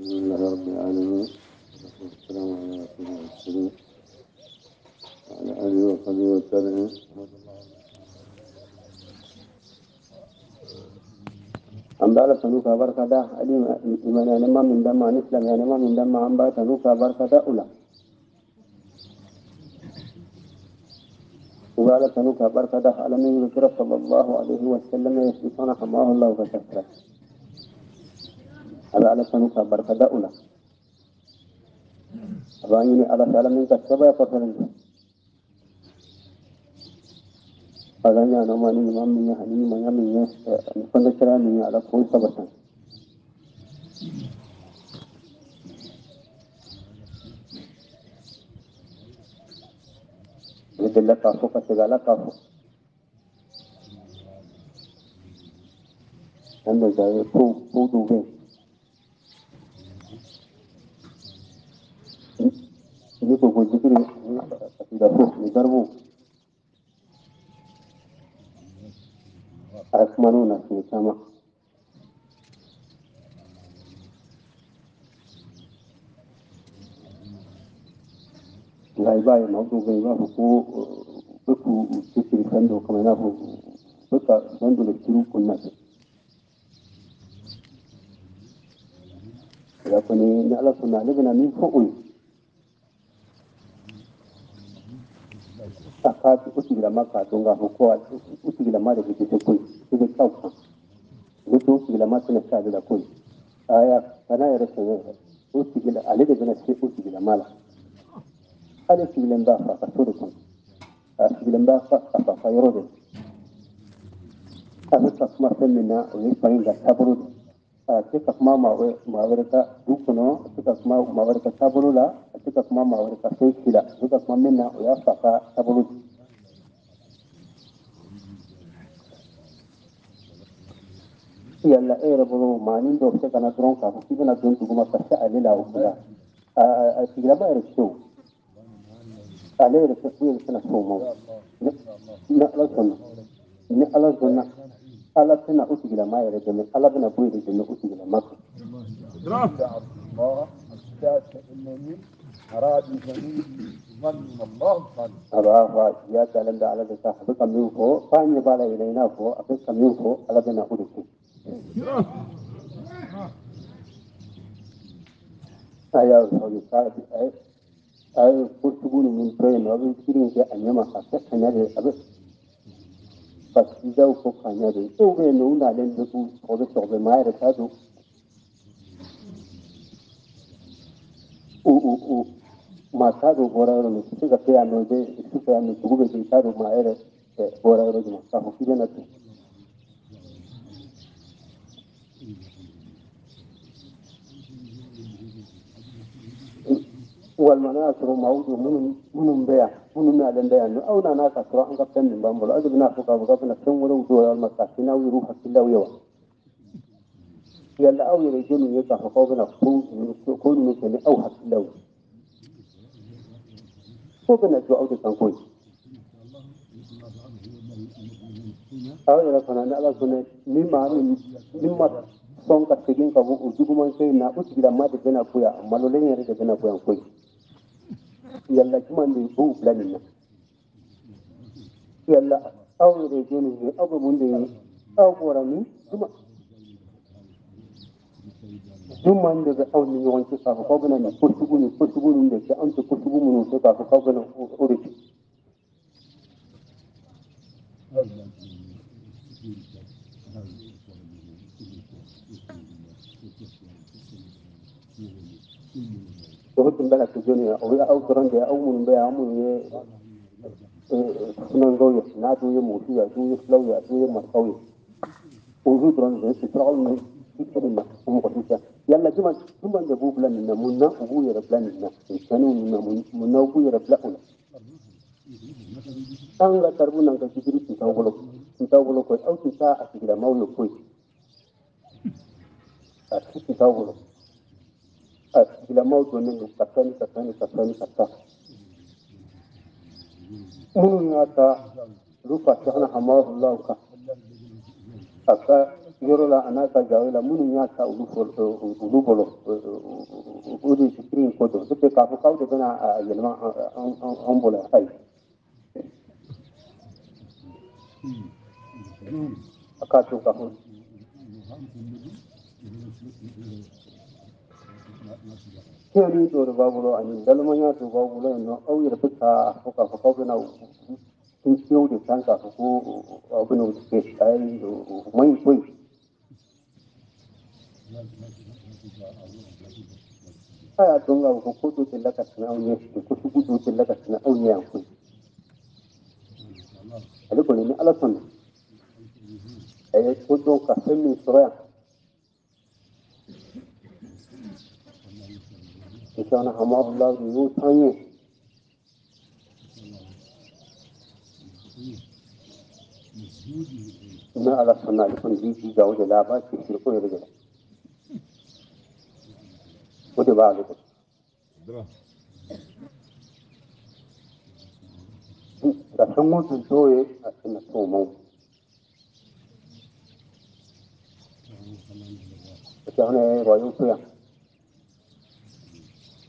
الحمد لله رب العالمين والسلام على رسول الله الكريم وعلى آله وصحبه والتابعين an ba la sanu ka barka da ali imani ne ma min damma ni islam ne ma min damma an ba sanu ka barka da ula وقال سنوك بركة على من ذكر صلى الله عليه وسلم يسبحنا حماه الله وكثره ala ala sanu ka barka da ula aba ni ala sala min ka saba ko tan ala nya na mani ni mammi ni hani ma nya min ni fanda kira ni ala ko sabatan ni dilla ka fo ka segala ka fo anda jaye ke sama ngai bai ma do gai ba ko ko ku jikiri kan do kamar na ko ka dan do kiru kunna ya ko ni ala sunna libna min fu'ul kaatu usigilama kaatunga huko usigilama le kujite koi ibe kauka lutu usigilama tene saadu la koi aya kana yɛrɛ sɛbɛ yɛrɛ usigila ale de bɛna se usigilama ale sigilen b'a fa ka so de kɔnɔ a sigilen b'a kuma fɛn na o ye fa in ka kuma maa wɛrɛ ka kuma maa wɛrɛ ka kuma maa wɛrɛ ka kuma min na o ma kan a b'a fɔ ya dalen bɛ ala kan a bɛ ka la yɛrɛ n'a a bɛ ka fɔ ala bɛna o de kɛ a y'a fɔ k'a a ye ko sugu ninnu bɛɛ yen nɔ a bɛ kiri in kɛ a ɲɛ ma a kɛ kaɲa de a bɛ basidaw ko kaɲa de dɔw bɛ yen nɔ u nalen bɛ k'u tɔgɔ bɛ tɔgɔ bɛ maa yɛrɛ t'a dɔn u u u maa t'a dɔn bɔra yɔrɔ min se ka kɛ yan nɔ i Eu sogi sabi ay ay portugulu aqui, eu no abin kirin ke anyama hatta kanyare abin basidaw ko aqui, ewe no una len de bu sobe sobe maere kado u u u ma kado goraro no kitiga pe ano de kitiga ano tugube de kado maere goraro de ma sahu kibena tu walmanasiru mawudu munum munum beya munum me alen beya. No awna na ka tro anga pen nimba mbolo adu na fuka buka pena ken wuro wuro al masakina wi ruha killa wi yalla aw yere jenu ye ta fuka bena ku ku ni ken aw ha killa wi ko bena ju awde kan koi. Aw yere kana na ala ƙone ni ma ni ni ma son ka tegin ka bu ujuguman sai na utigila ma de bena kuya malolen yere de bena kuya koi. يلا جمان دي بو بلنن يلا أو دي جوني دي أو بون دي أو قراني جمع جمان دي أو ني يوان تي صاحب قوبنا ما كتبوني كتبوني دي كي أنت كتبو منو تي صاحب قوبنا أوريك Thank you. shuruti mbala tujoni au toronde au mulumbe au mulye sunan goyo na tuye mutu ya tuye flow ya tuye masawi uzu toronde su trawal ne kikiri ma um ko tuta yalla juma juma ne bu plan na munna ubu ya plan na. Sanu na munna ubu ya plan. Na tanga tarbu nan ka kikiri tin tawgolo tin tawgolo ko au tin ta a kikira mawlo ko a tin tawgolo a tigilamɔgɔw donnen don ka fɛn ni ka fɛn ni ka fɛn ni kan a ka la a ka jawe la minnu y'a ta bolo o de fitiri ko dɔn n'o tɛ k'a k'aw de bɛna a an bolo yan ayi a k'a kiyali ɗore babulo ani dalmanya to babulo en noon awyere fuɗɗa foka ko kawɓena ɗum fewde tan ka ko abune pes ay mayi boyi aya ɗongaw ko koɗo te lakatana awñeede ko suguɗo te lakatana awñeyan koy ale ko nini ala tonno eyi ko ɗon ka femmin soroyan نشان حماد لا بيوت هاي ما على سنة لكن دي دي جاوز لا بقى في سرقوا يرجعوا وده بعد كده Rasamu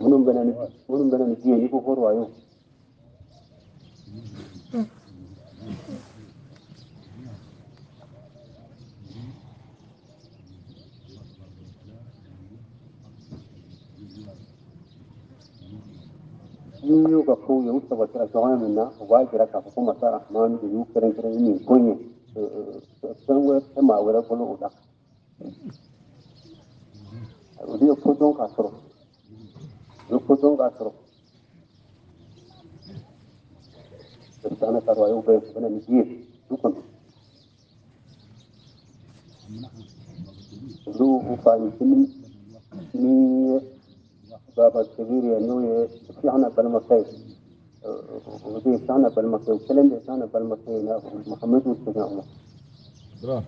오는 거는 오는 거는 뒤에 이고 보러 와요. 응. yinyuga ko ya wuce ba kira ta wani na ba kira ka ko mata rahman da yu kiran kiran ni ko ne san wa ta ma wala ko lo da odiyo ko don ka soro be bana ni ji dukkan lu fa ni ni ni بابا الكبير يعني في عنا بالمكي ودي في عنا بالمكي وكلم في عنا بالمكي محمد وسيدنا عمر برا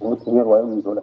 ومتنير ويوم من دولة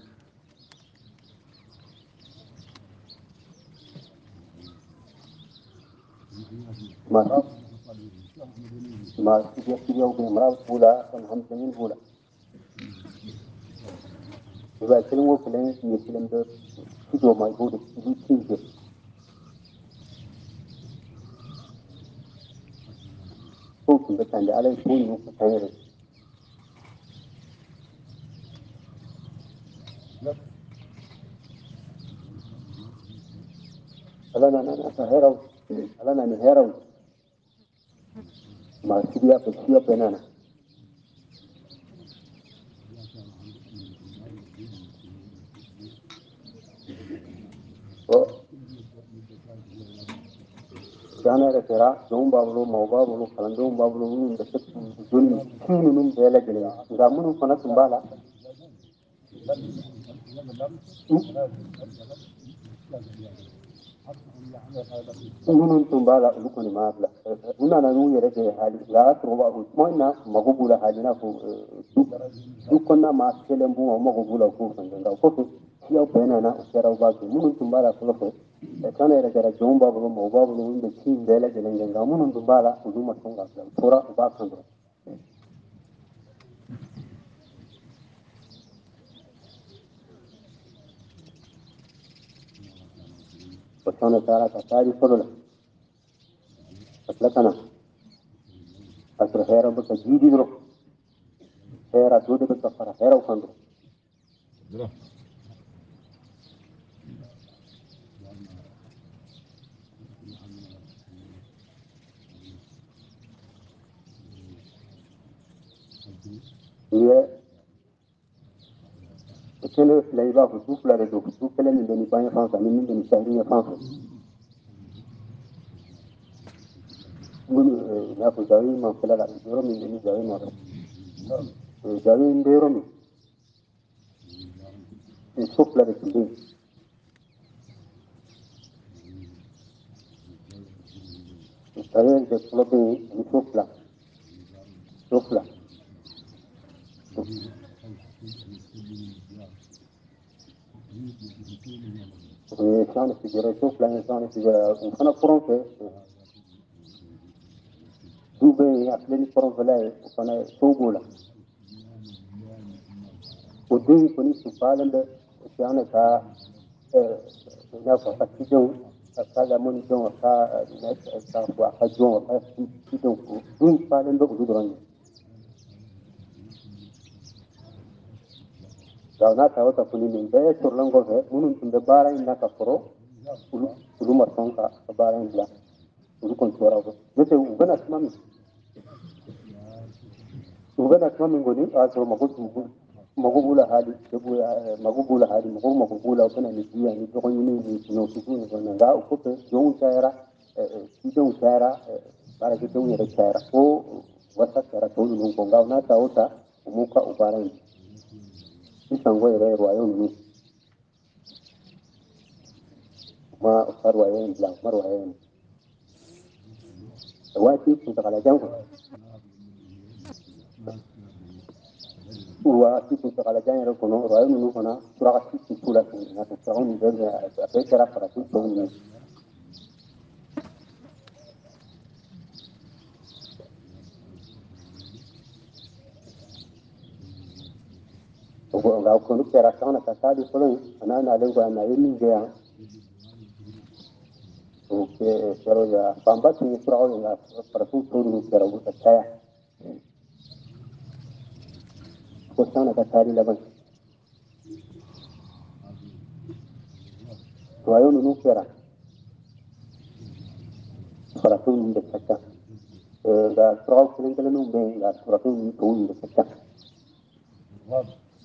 cha flapi tula tumana tula masakura beti ni surakaw ma ma sidia sidia ubi mrau pula kan hamsanin pula Iba kilim wo kilim ni kilim de kido ma ibu de kidu tinje ko kun da tande alai ko ni ko tayere ala na na na heraw ala na ni heraw ma sidia ko siya penana o jana da kira don babulo mau kalandon babulo mun da take dunni kinu nun bela gele ga mun fana tumbala munun tumbala ulu koni mabla una na nu yere ke hali ga to ba ko moina magubula hali na ko duk konna ma kelen bu ma magubula ko kan ga ko ko ya bena na o kera ba ko munun tumbala ko ko e kana yere kera jon babulo mau babulo mun da kin bela gele ga munun tumbala ulu ma tunga tora ba kan do وكان تارا كتاري فضلا أسلكنا أسر خيرا بك جيدي درو خيرا دودي بك فرا خيرا وكندرو هي kele la i b'a fɔ su fila de don su kelen min bɛ ni bange la yɔrɔ min bɛ ni jawi ma fɛ jawi bɛ yɔrɔ min so fila de tun bɛ yen jawi de fɔlɔ bɛ yen fila fila o ye ye sanni sigiyɔrɔ du a a de nka n'a ta o ta kɔni nin bɛɛ sɔrɔlen kɔfɛ minnu tun bɛ baara in na ka kɔrɔ olu olu ma sɔn ka ka baara in bila olu kɔni tora o kɔ n'o tɛ u bɛna kuma min u bɛna kuma min kɔni o y'a b'u la hali la hali mɔgɔw mako b'u la u bɛna ni diya ni ni ɲɔsugu ni fɛn nka o kɔfɛ jɔnw cayara cidenw cayara baarakɛdenw yɛrɛ cayara wasa kɛra tɔw ninnu n'a ta o ta ka sisan ko yɛrɛ ruwayo ninnu u ma u ka ruwayo in bila u ma ruwayo in waati kuntagalajan kɔ waati kuntagalajan yɛrɛ kɔnɔ ruwayo ninnu fana surakati tɛ k'u la tuguni nka suraka ninnu bɛɛ a bɛɛ kɛra farafin tɔw ninnu ye nka kɔni kɛra kan na ka taa di fɔlɔ in a n'a nalen kɔ yan a ye min kɛ yan o kɛra ya fanba tun ye surakaw ye nka farafin tɔw ninnu kɛra olu ka caya ko san na ka taari laban de bɛ yen nka farafin ninnu tɔw ninnu de ka ca garibukɛlaw farafin fana kɛra u bɛ garibu kɛ nka o n'a ta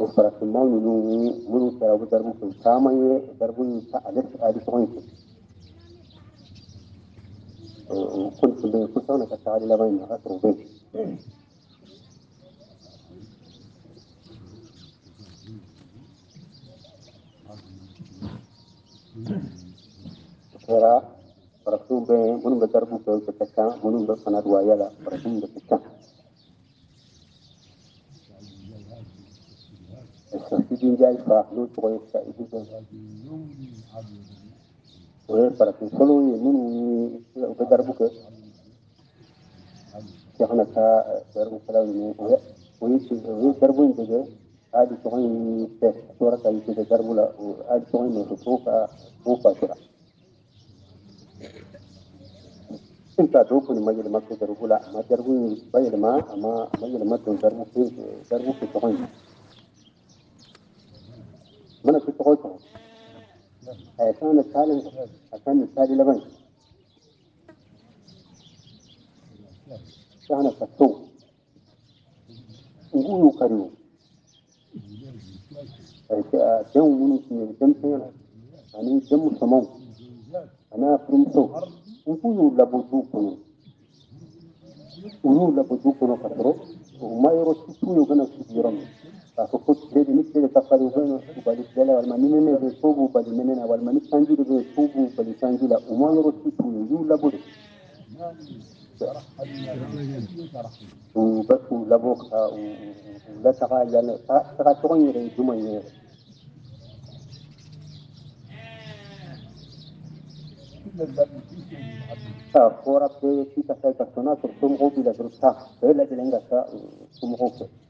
maa dun o farafinmaw ninnu minnu kɛra u bɛ garibu kɛ caman ye garibu in ta ale ale tɔgɔ in kɛ o kɔni tun bɛ yen ko sanni ka taari laban in na a sɔrɔ o bɛ yen o kɛra farafinw bɛ yen minnu bɛ garibu kɛ olu de ka ca minnu bɛ fana ruwaya la farafinw de ka ca Sidi Ndiaye fa n'o tɔgɔ ye Sidi Ndiaye o ye farafin fɔlɔw ye minnu ye u bɛ garibu kɛ Sɛgɛna ka garibukɛlaw ninnu o ye وي دربو ينتجه adi sogon te sora ka yite de darbula adi sogon no ko ka ko ka tira inta do ko ni majil makko darbula ma darbu bayil ma ama majil makko darbu ke darbu ke sogon mana ke sogon ay kana talin akan من في التغوص حيثان الثالث حيثان الثالث لبن. شهنة الثوم نقول كريم دم من سمين دم سمين يعني دم سمون أنا أفرم سو نقول لبوزو كنو. نقول لبوزو كنو كترو وما يرو تسوي وغنى سبيرانو k'a fɔ ko tile de ni tile de ka fari u bɛ bali tigɛ la na walima ni sanji de bɛ fo sanji la u ma yɔrɔ t'u y'u labɔ de u bɛ k'u labɔ ka u lataga yan taga tɔgɔ in yɛrɛ ye juma in yɛrɛ a fɔra bɛɛ ye k'i ka taa i ka so n'a sɔrɔ b'i la dɔrɔn taa bɛɛ lajɛlen ka taa somɔgɔw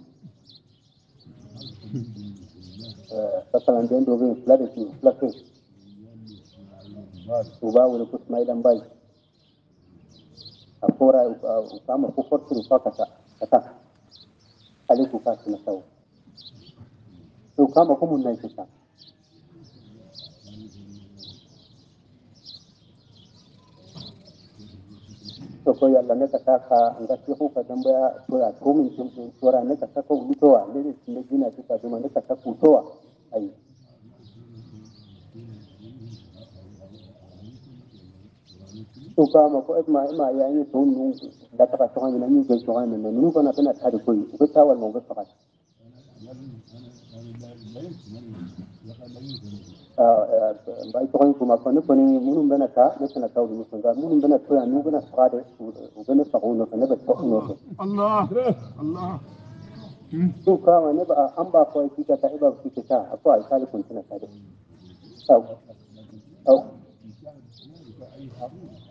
sakalantun dobe flatin flatin su ba wani kus mai dan bai. A kora kama kufar turu fa kasa kasa aliku kasu na sau. Su kama kumun nan kisa sokoya la neka taka ngati huka tambaya tora kumi chumtu tora neka taka ulitoa lele sile jina tuka juma neka taka utoa ayi tuka mako etma ema ya ni tunu data ka tsohani na nyuke tsohani na nyuke na pena tari koi uketa wal mongo tsohani mbay togoy kuma ko ne koni munum bena ta ne kana taw ni sunga munum bena to ya nu bena fade u bena fa ko no ne ba to no ko Allah Allah to ka ma ne ba an ba ko ki ba ka ma an bin na ki ta ila ta ko ko ni ya ra ko wore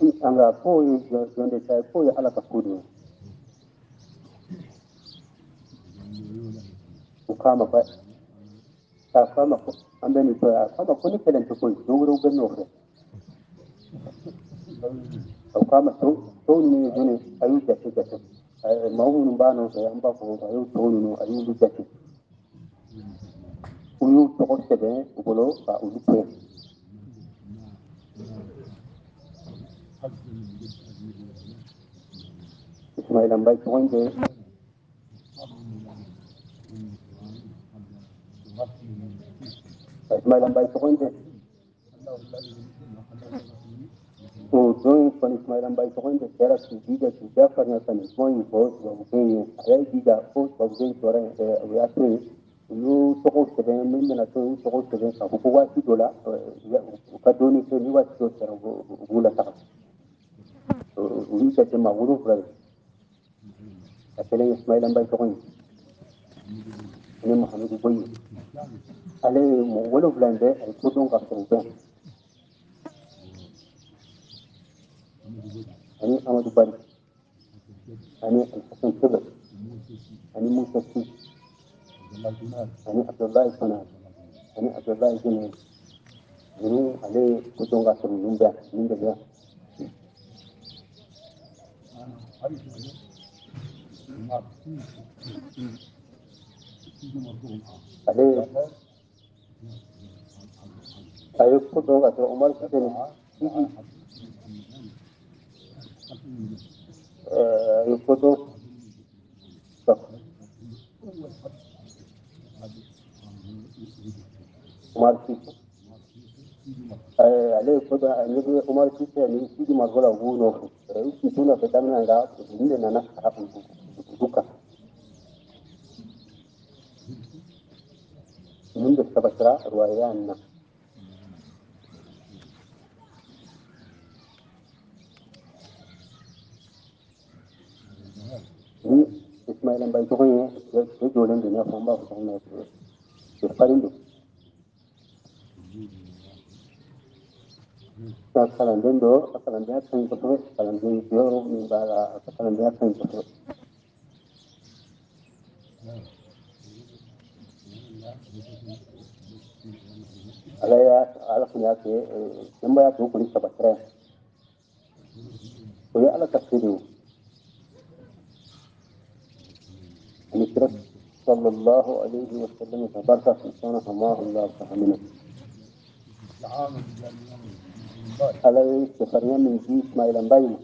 dɔn an ka ko ye jɔn ta ye ko ye ala ka ko de u k'a ma ko k'a fɔ a ma ko an bɛ nin fɛ a fɔ ma ko ni kelen tɛ ko ye don wɛrɛw bɛ nɔfɛ o k'a ma tɔw tɔw ninnu ye jɔnni a y'u jate jate maa minnu b'a nɔfɛ an b'a fɔ a y'u tɔw ninnu a y'olu jate u y'u tɔgɔ sɛbɛn u bolo ka olu kɛ Ismaïla Mbaye Soinke Ismaïla Mbaye Soinke Uzun son Ismaïla Mbaye Soinke kera kijija kijafanya sana point boss wa mkenya ya kijija boss wa mkenya tora ya tre ulu tɔgɔ sɛbɛn min bɛna to u tɔgɔ sɛbɛn k'a fɔ ko waati dɔ la u ka ويوجد ما غروب غيره أكلي إسماعيل أم بيتغني إني محمد بوي ألي ولو بلان ده الكتون قصروا به أني أمد باري أني الحسن كبر أني موسى كي أني عبد الله سنان أني عبد الله جنان أني عليه كتون قصروا به من ده أيقصد أثر عمر بن يقصد عمر بن ayi kudu umar kudin ale kudu ani bi umar kudin ni sidi margola wuno ayi kituna ke tamna ga ni na na harafu duka من التبشرة روايان ni ismaila mbay to ye e jolen de ne famba ko ne to farin do ta kalan den do kalan den tan ko to kalan den yo ni bala kalan den tan ko to ala ya ala kun ya ke in ba ya to kun tabatra ko ya ala tafsiru نكرت صلى الله عليه وسلم تبارك في سنة alay sefariya min fi ismaila mbay ma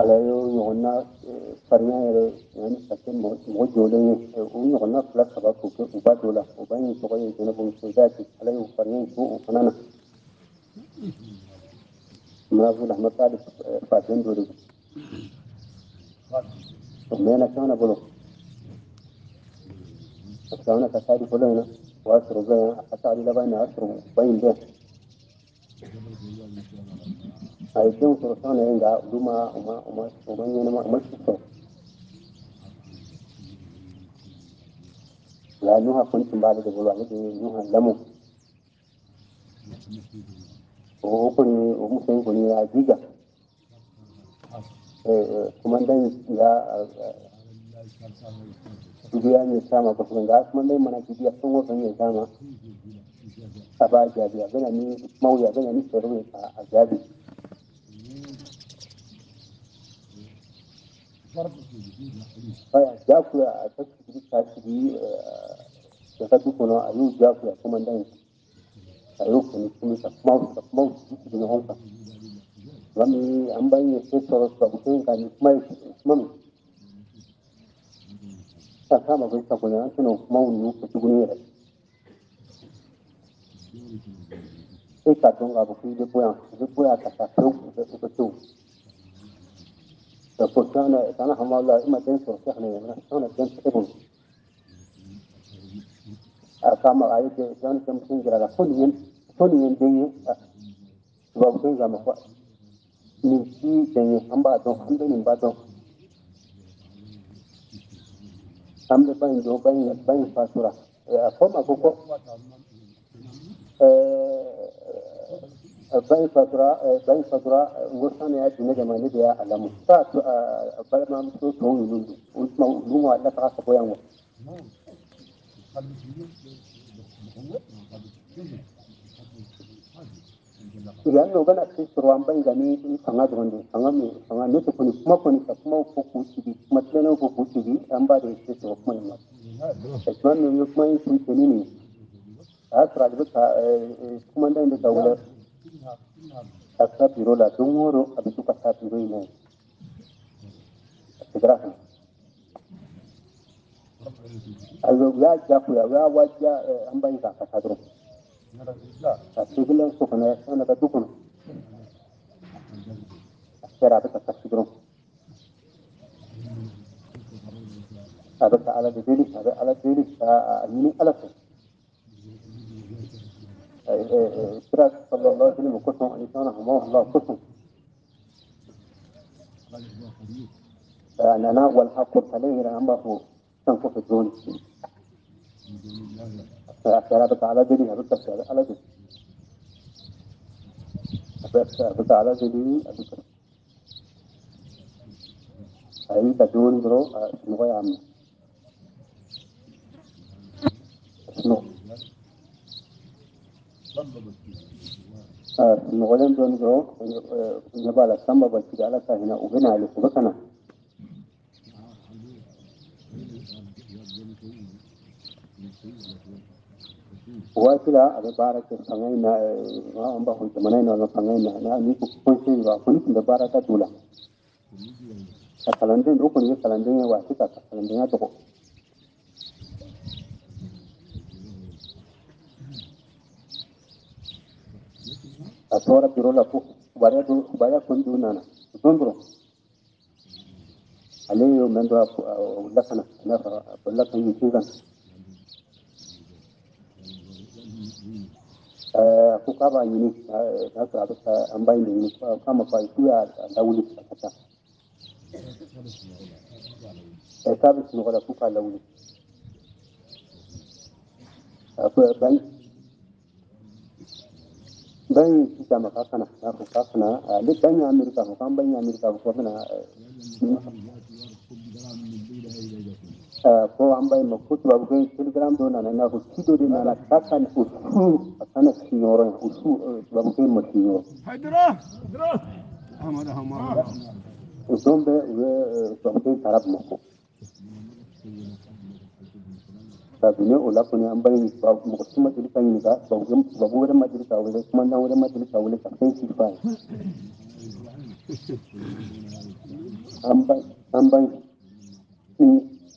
alayo ɲɔgɔnna farinya yɛrɛ yani ka kɛ mɔgɔ jɔlen ye o ɲɔgɔnna fila saba k'o kɛ u ba dɔ la o ba tɔgɔ ye jɛnɛbɔ ala y'o farinya in de ربنا كان بلوغ. فكان كسادي فلونا واشر بين حتى علي لبين اشر بين بين أي كان فرسان عند دوما وما وما وما وما وما شفتو لا نوها كنت مبالغ بلوغ. لكي نوها لمو. وكني ومسلم كني عزيزه kumandai nga sama ko so nga mana bidiya songo so nyi sama aba jabi abena ni mau ya abena ni seru a jabi Baya jakula a tattaki tattaki da ta duk wani a yau jakula kuma dan a yau kuma kuma kuma kuma kuma kuma Lami ambaye Kristo tutakutenga ni Kristo mami. Sasa kama kwa kwenye watu na mauni huko tugunira. Eka tonga bukwide bwa bwa akasafyo kutoka tu. Tapotana sana kama Allah ima tenso sahne na sana tenso ebun. Akama ayote sana kama singira la kuni yin kuni yin dingi. Tubabu singa mafuta. min ci janyo an ba don an da min ba don an da ban don ban ban fasura a fama ko ko ban fasura ban fasura wasan ya ji na jama'a da ya alamu sa to a balma so to yi lundu kuma lundu wa Allah ta ka koyan wa yanga ugana kristo wambayiga n'ifanga dronde ifanga ifanga n'ese kuni kuma kuni ka kuma uko kusibi kuma tena uko kusibi ambare se wa kuma nima kuma nyo eh, eh, kuma yin kuma teni ni asra jibu ka kuma nda inda dawla asra biro la don woro abitu ka sa biro ina sigara kan ayo ya jafu ya ya wajja eh, ambayiga ka sa dronde asira ta ka sidro ada ta ala dili ada ala dili a ni ala su كراس صلى الله عليه وسلم كتم إنسان الله الله كتم يعني أنا والحق عليه لأنه تنقص الدون اعترضت على دليل بالضبط على دليل اعترضت على دليل ان يكون هناك برو شنو يا عم شنو شنو ولم برو نبالة سما بس على كهنا وبنا على سبكنا wasila aɗa baara ke sangayna ma on mba honto manayno no sangayna na eh, ah, ni ko conseil wa foni ko nde baara ka tuula a kalanden ɗo koni wi kalandeŋe wasika ka kalandeŋa ah, togo a la fo bariya do bariya kon do nana. Don do ale yo mendo a lakana na lakana yusugan kuqaa baay'inii taasiraatu an baay'inii qaama faayituu daawwini akkata. Saabis nu qada kuqaa daawwini. Bayin kita maka kana, kuka kana, duk banyan Amerika, kuka banyan Amerika, kuka kana, bo an ma ko tubabu telegram dɔ nana n'a fɔ de nana k'a ka o su a kana si yɔrɔ ye o su tubabu kɛ ma si yɔrɔ o don bɛ u bɛ tubabu kɛ taara bamakɔ kabini o la kɔni an ba ɲini mɔgɔ si ma deli ka ka wele kumadan wɛrɛ ma deli ka wele ka fɛn si f'a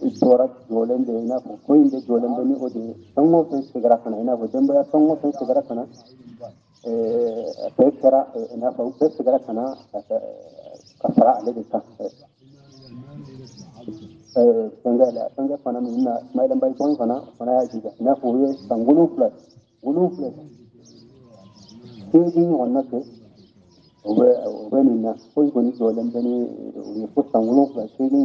i n'a fɔ denbaya fɛn o fɛn seginna ka na a bɛɛ kɛra i n'a fɔ u bɛɛ seginna ka na ka fara ale de kan fɛnkɛ la fɛnkɛ fana min na Ismaila Mbaye Kɔn fana o fana y'a jija i n'a fɔ o ye san wolonwula wolonwula seegin ɲɔgɔnna kɛ o bɛ o bɛ nin na ko in kɔni jɔlen bɛ ni o ye fo san wolonwula seegin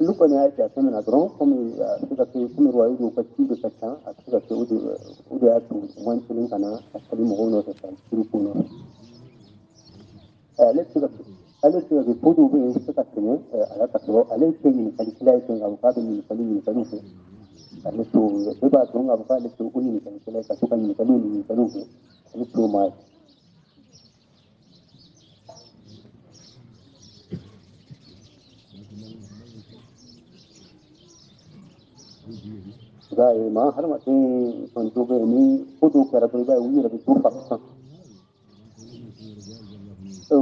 olu kɔni y'a jateminɛ dɔrɔn komi a bɛ se ka kɛ de ka ca a bɛ se ka kɛ de o de y'a to u man teli ka na ka sali mɔgɔw nɔfɛ ka ale tɛ se ka ale tɛ se kɛ bɛ yen se a ale tɛ a bɛ k'a bɛ kɛ ye kɛ ye b'a ye maa hadamaden dɔ bɛ ni ko dɔw kɛra dɔrɔn i b'a ye u yɛrɛ bɛ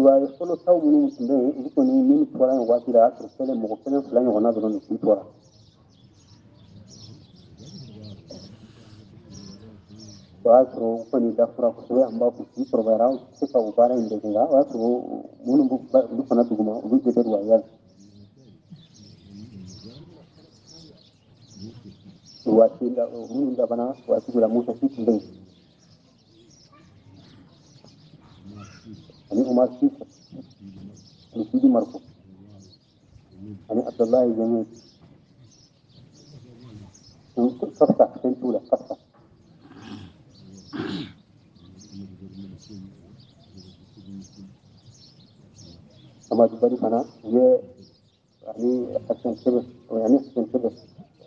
waaye fɔlɔ taw minnu tun bɛ yen olu kɔni minnu tora yen waati la a sɔrɔ kelen mɔgɔ kelen fila ɲɔgɔnna dɔrɔn de tun tora o y'a sɔrɔ u kɔni dafura kosɛbɛ an b'a fɔ k'u kɔrɔbayara u tɛ se ka o baara in dege nka o y'a sɔrɔ minnu bɛ olu fana duguma olu jɛgɛ don waati la hunu da bana waati gura musa ci ci ndey ani umar ci ci ci di marko ani abdullah jami ko fatta ten tula fatta sama di bari kana ye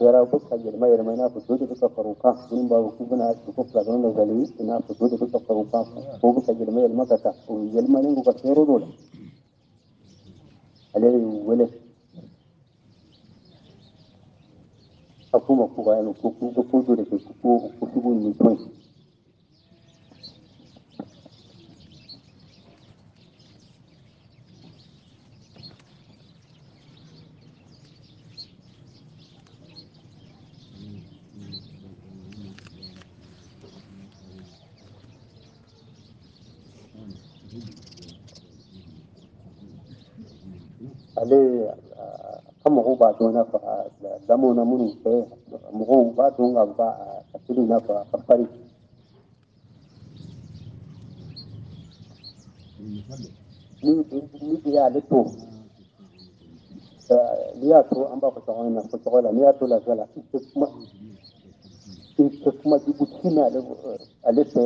waraabka jirmayr ma inaad fusuudi ku safaruka inba kubina kufla kana zali ina fusuudi ku safaruka kubu ka jirmayr makata oo yelma ningu ka seerudu alayhi wala akuma kuwa inu ku ku ku ku ku ku ku ku ku mɔgɔw b'a dɔn i n'a fɔ lamɔw na minnu fɛ mɔgɔw b'a dɔn ka fɔ a i n'a fɔ a ka farin ni ni i y'ale to n'i y'a to an la n'i y'a to lafiya la i tɛ kuma i tɛ kuma jugu ma ale fɛ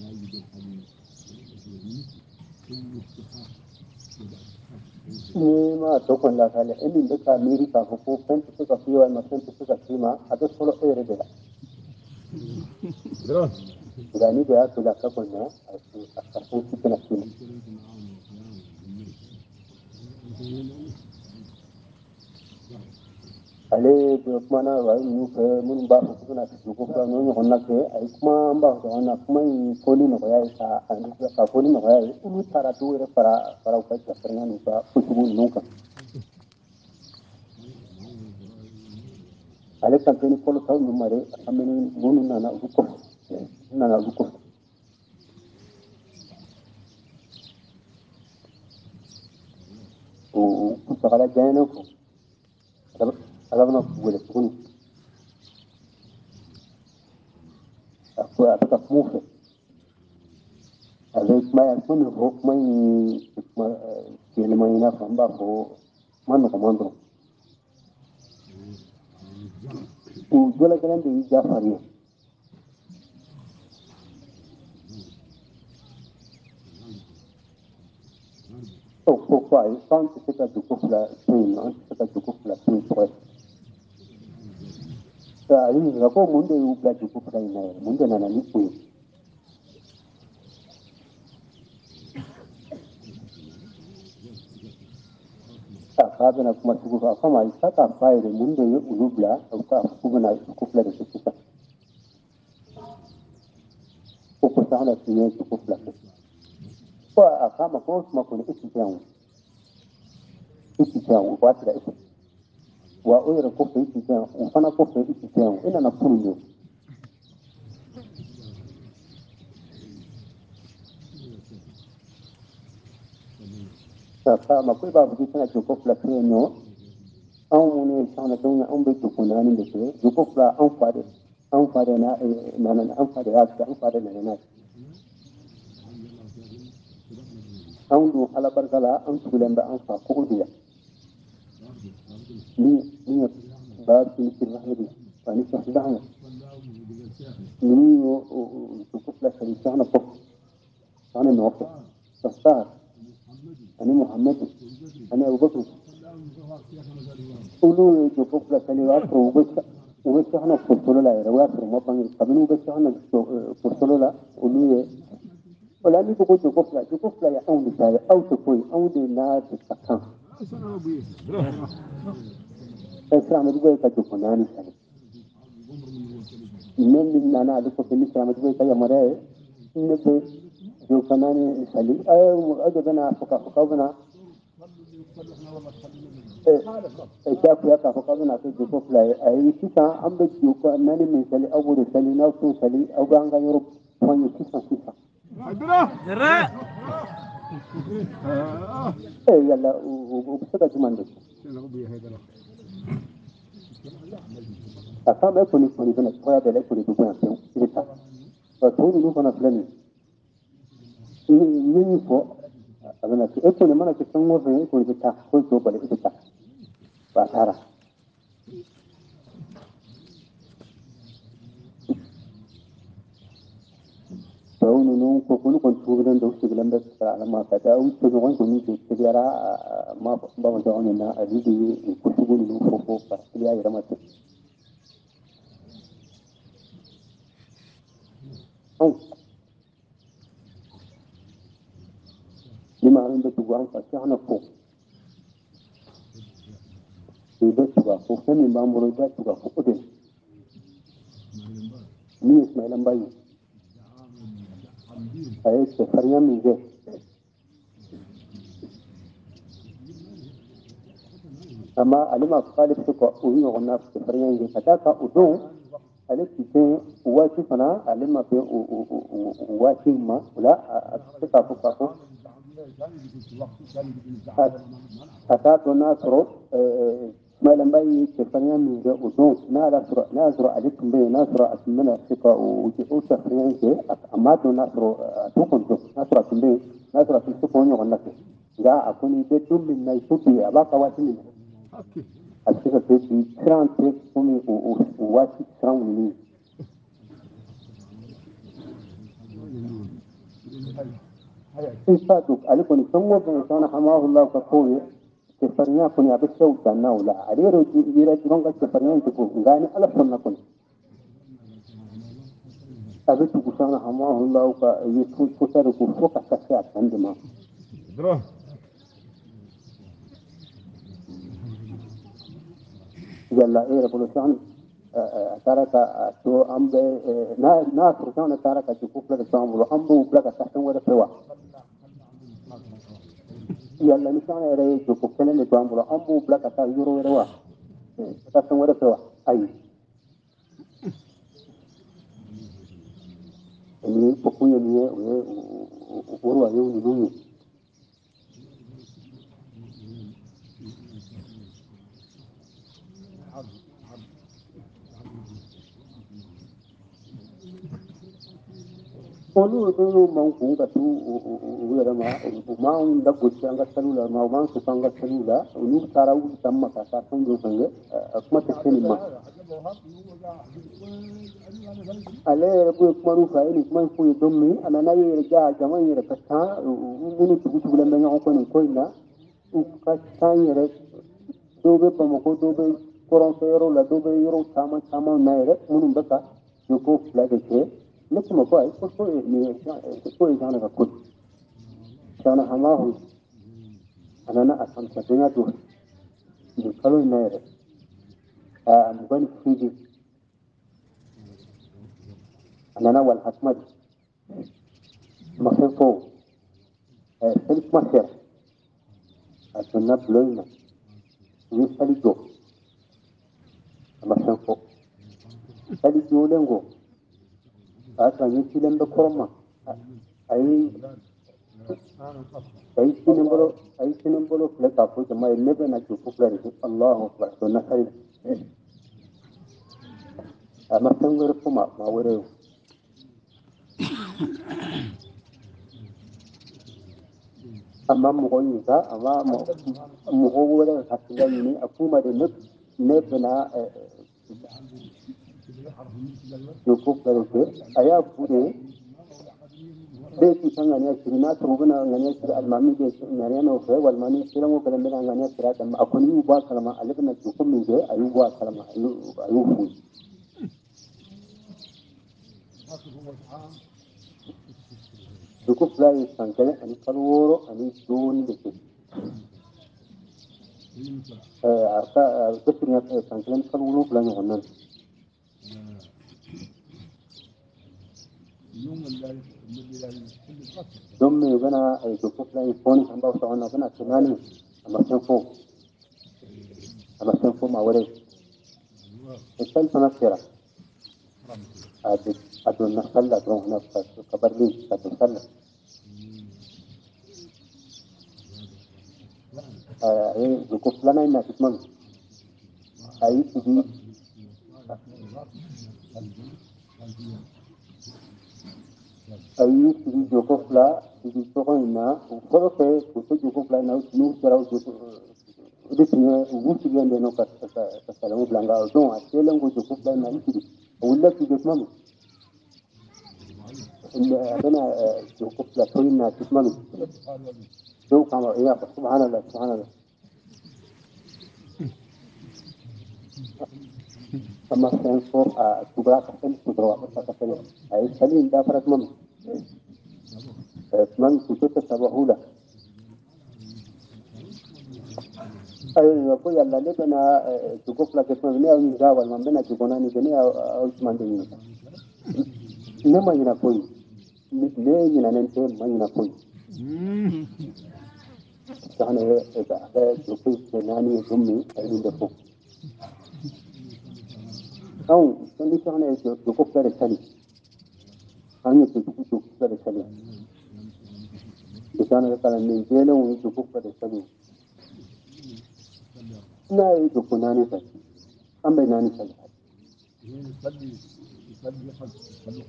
لا يوجد la kale emin de ka miri ka ko pente se ka fiwa ma pente se ka fima ado solo ere de la dron dani la ka kon na a ka ale bɛ ninnu fɛ minnu b'a fɔ k'u bɛna fila n'o ɲɔgɔnna kɛ a ye kuma an b'a fɔ na kuma in fɔli nɔgɔya ye ka ka nɔgɔya ye olu taara dɔw yɛrɛ fara fara u ka jafarinya n'u ka kojugu ninnu kan ale kan tɛ ni fɔlɔ taw ninnu ma dɛ an bɛ nana olu kɔfɛ nana olu kɔfɛ o kuntagala kɔ ala bɛna wele tuguni a ko a bɛ ka kuma u fɛ a bɛ kuma a kuma min fɔ kuma in kuma yɛlɛma in n'a fɔ an b'a fɔ kuma nɔgɔman dɔrɔn o jɔlɛkɛlen saaliza ko mundu yuga chikupuka inaye mundu anananikwe akabe na kuma chikupuka kama isaka faile mundu ye ulubla ukafuga na chikupla de chikupuka uko sana tunye chikupla kwa akama kwa usma kuna isi changu isi changu kwa asila isi wa o yɛrɛ kɔfɛ e tɛ yan o fana kɔfɛ e tɛ yan nana k'a ma ko e b'a fɔ k'i tɛna dugu fila kɛ yen nɔ. Anw minnu ye ye anw bɛ naani de kɛ. Dugu fila anw de de na nana an fa de y'a kɛ fa de nana n'a ye. Anw dun la tugulen bɛ an fa de la min min ye ba tun siri rahmedi ani sahli ahmed ninnu ye dugu fila kari sahna kɔfɛ sahna nɔfɛ sahsar ani muhammadu ani abubakar olu ye dugu fila kari o y'a sɔrɔ u bɛ u bɛ sahna fɔsolo la yɛrɛ o y'a sɔrɔ u ma bange kabini u bɛ sahna fɔsolo k'a fɔ k'aw bɛna a kan bɛ kɔni kɔni fana tɔgɔya bɛɛ la kɔni bɛ bonya pewu i bɛ taa wa tɔw ninnu fana filɛ nin ye n ye min fɔ a bɛ na kɛ e kɔni mana kɛ fɛn o fɛn e kɔni bɛ taa foyi t'o bali e bɛ taa wa a taara ko abana ce ko ne mana ce kan wo ne ko ta ko to bale ita ba tara فهون نون كون كون تقولن دوس تقولن بس على ما كذا أو. تقولن كون تقولن ما ما بتوعنا إن أدي كل تقول نون فوق فوق يا يرمت أو a ye cɛfarinya min kɛ amma ale ma fɔ k'ale bɛ se ka o ɲɔgɔnna cɛfarinya in kɛ ka d'a kan o don ale tun tɛ o waati fana ale ma bɛn o waati ma o la a tɛ se k'a fɔ k'a fɔ ka taa dɔn n'a sɔrɔ malam bai ce fanyan min ga uzo na nasro nasro alikum bai nasro asmana sika o ke o ta fanyan ke amma to nasro to kun to nasro asmin bai nasro asmin to kun yawan nake ga akuni be tun min nai tuti aba ka wati min a cikin to ki tran te kuma o o wati tran ni in sa to alikun san wajen sana hamahu Allah ka koyi da naula a rero jira jiron ga ke farnya ki ko gani alafan na kuni abin ku sana hamahu Allah ka yi kusa da ku ko ka kashe a kan dima Bro. yalla e rabul shan taraka to ambe na na fursan taraka ki kufla da sambu ambu plaga tahtan wada pewa yalla ni kan yɛrɛ ye joko kelen de b'an bolo an b'u bila ka taa yɔrɔ wɛrɛ wa ka taa fɛn wɛrɛ fɛ wa ayi nin ye o kun olu dulu mau ku ka tu wera ma ma un da gusti anga salula ma ma su sanga salula ulu tara u tamma ka ka sun do sange kuma ta kini ma ale ko kuma ru ka ni kuma ku don mi ana na yi ja jama yi ka ta ulu tu tu bulan da ko ni ko ina u ka ta yi re do be pa ko do be koron so yoro la do be yoro tama tama na re munun baka yo ko fla de ke لكن كويس كويس أنا بقول كان حماه أنا أنا أسمع الدنيا دول يقولوا إنه مبان فيدي أنا أنا والحكمة مصر فوق سلك مصر أتمنى بلوينا يسألي جو مصر فوق سألي جو لنغو أصلا يمكن بكرمة أي أي شيء نقوله أي شيء نقوله فلا تعرفوا جماعة لبنا نشوفه فلا الله أكبر سنة خير أما تنظر فما ما وريه amma mugoyin sa amma mugogo da hasilan ne a kuma da nuk ne na يكوكرك أيا بوري بيتي كان غنيا كرينا تروغنا غنيا كرا المامي دي ناريا نوفا والمامي كرا مو كلام بلا غنيا كرا تم أكون يوبا كلام ألفنا تكون من جه أيوبا كلام أيوبا دكوف لا يستنكر أن يقلور أن يدون بكي أعطى بكي يستنكر أن يقلور بلا يغنن don mai gana a yake kusa yi foni an ba su wannan gana tunani a matsayin fom. A matsayin fom a wurin. Misali sana sera a don na sallah don hana fasu kabar ne a don sallah. A yi yin na yi na fitman a yi su ayi sigi joko fila sigi tɔgɔ in na o fɔlɔ fɛ to joko fila in na n'u kɛra o de tun ye u b'u sigilen bɛ nɔ ka salamu bila nka o don a selen ko joko a to in na subhanallah sama senso kubra kafel kudro apa kafel ay sali da farat mam man kutu tasabahula ay ko yalla le bana tuko fla ke fo ne on ga wal mambena tuko nani ke ne on mande ni ne ma ina koy ne ina nen te ma ina koy sahne ta ta tuko nani gummi ay da fo ye nin de fɔ anw ni saxna ye jogo fila de sali an ye jogo jogo fila de sali saxna ye kalanden jɛlenw ye jogo fila de sali n'a ye jogo naani sali an bɛ naani sali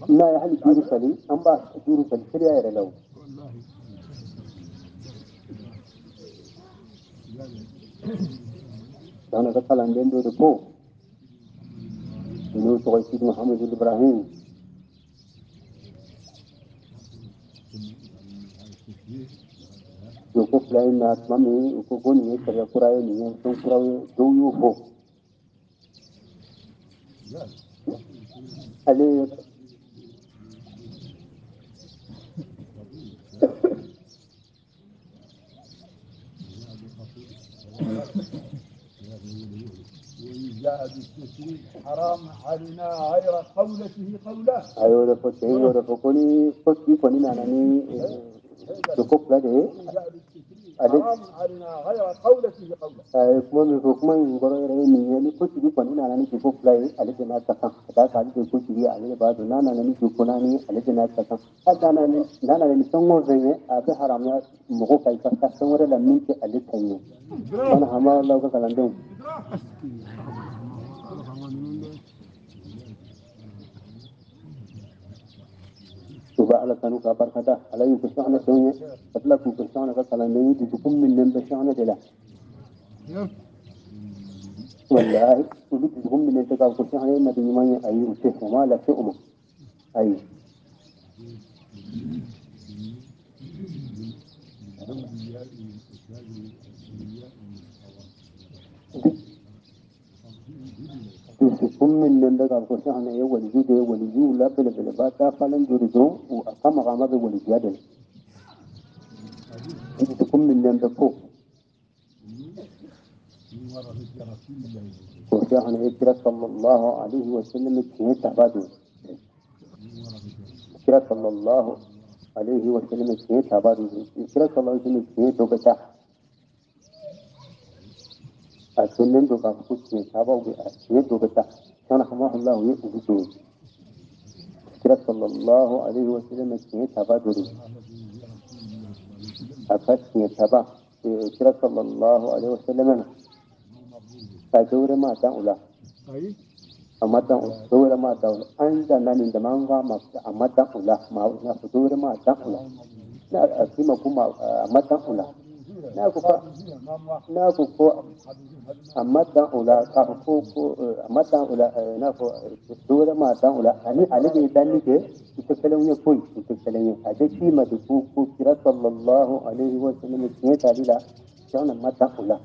n'a ye بنور توحيد محمد الابراهيم يوكو فلاي ما اتمامي يوكو غني يسر يقرا يني يوكو فلاي دو يوكو yeah. علي Thank you. بالتشريك حرام علينا غير قولته قوله. a y'o de fɔ cɛ eh, jogo fila de ye ويجاء بالتشريك عليك. حرام علينا غير قولته قوله a ye kuma min fɔ kuma in kɔrɔ yɛrɛ ye min ye ni ko tigi kɔni nana ni jogo fila ye ale de n'a ka kan ka d'a kan ale de ye ko tigi ye ale de b'a dɔn n'a nana ni jogo naani ye ale de n'a ka kan hali n'a nana ni- n'a nana ni fɛn o fɛn ye a bɛ haramuya mɔgɔ kan i ka taa fɛn wɛrɛ la min tɛ ale ta ye mana hama law ka kalandenw u bɛ ala tanu k'a barikada ala y'u kɛ sɔgɔnɔ fɛnw ye ka tila k'u kɛ sɔgɔnɔ ka kalanden ye dusukun minɛn bɛ sɔgɔnɔ de la wallahi olu dusukun minɛn tɛ k'a fɔ sɔgɔnɔ ye nabi ɲuman ye ayi u tɛ o m'a lase u ma ayi من اللي قال كل شيء أنا يو ولي جودي ولي جو لا بلا بلا بلا تا فلان جوريدون وأقام غامض ولي جادة أنت كم من اللي عندك كل شيء أنا يكرا صلى الله عليه وسلم كي تعبدوا كرا صلى الله عليه وسلم كي تعبدوا كرا صلى الله عليه وسلم كي تعبدوا أسلم دوغا فوتي تابا وي أسلم دوغا تابا كان خلاه الله يؤذيه تذكر صلى الله عليه وسلم كي تبادر أفت كي تذكر صلى الله عليه وسلم فدور ما تأولا أما تأولا دور ما تأولا أنت من دمانغا ما أما تأولا ما فدور ما تأولا لا أفهم كم أما تأولا لا كفا eh, eh, eh, u tɛ kelen ye foyi u tɛ kelen ye a bɛ k'i ma de ko ko kira sallallahu alaihi wa sallam tiɲɛ tali la cɛw na ma dan o la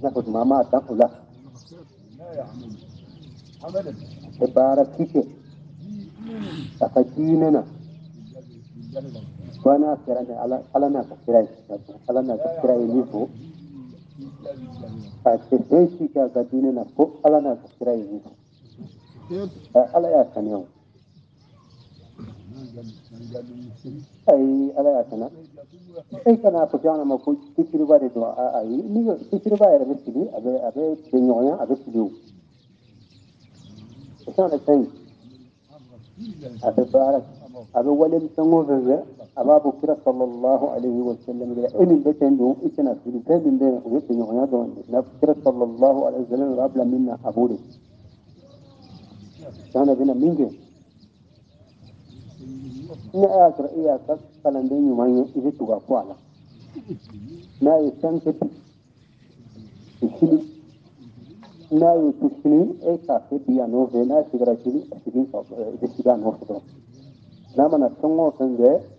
n'a fɔ tuma ma dan o la لا يعمل عملا tɛ baara si kɛ a ka diinɛ na بالجلد ko n'a kɛra ni ala ala n'a ka kira ye aseeshiga gadinena fo ala n'a ka kira ye ala y'a saniya o ayi ala y'a sana e kana fɔ jamana ma ko fitiriba de don ayi ni fitiriba yɛrɛ bɛ sigi a bɛ a bɛ bɛnɲɔgɔnya a bɛ sigi o o fɛn de ka ɲi a bɛ baara a bɛ waleli fɛn o fɛn fɛ ababu kira sallallahu alaihi wa sallam gila enin beten do ikina firi tebin de o yete nyonya do na kira sallallahu alaihi wa sallam abla minna abure sana bina minge na ya kira iya kas kalan de nyonya ide tuga kwala. Na yi sanke ikili na yi tushini e kafe biya no ve na sigara kiri a cikin da sigara e no ve na mana sango sange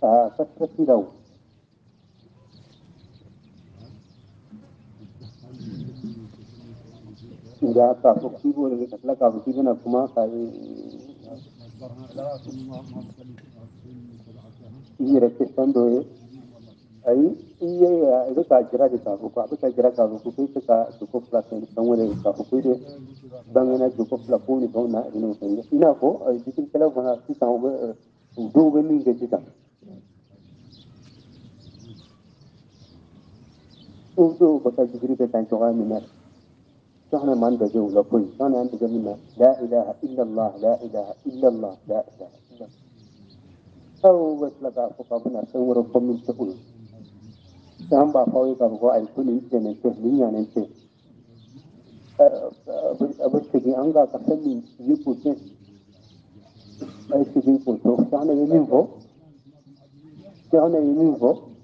usaha sakratilau Jaka kukibu na katlaka kukibu na kumaka hii rekistando ye ai iye ire ka jira de ka ko abe ka jira ka ko ko ka ko pla sen sanwe de ka ko de bangena de ko pla ko ni don na ino sen ina ko dikin kala bana si tan do be min de dikan o do ko ta jigri be tan to ga min na sahna man da jo la ko sahna an da min na la ilaha illa allah la ilaha illa allah la ilaha illa allah aw bas la ka ko ka buna san woro ko min to ko san ba kawai ka ko ai kuni ce ne ce ni ya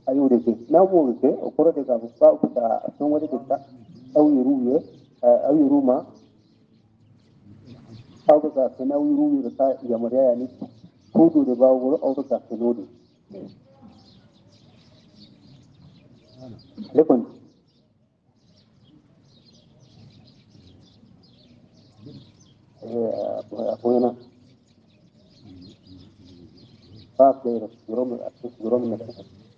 يورثه لو بورثه وكرة كافستا وكتا سوما كتا أو يروي أو يروما أو كتا سنا أو يروي رتا يمريا يعني كودو دبا وغور أو كتا سنودو لكن أخوينا فاق غير السجرم السجرم من الأسف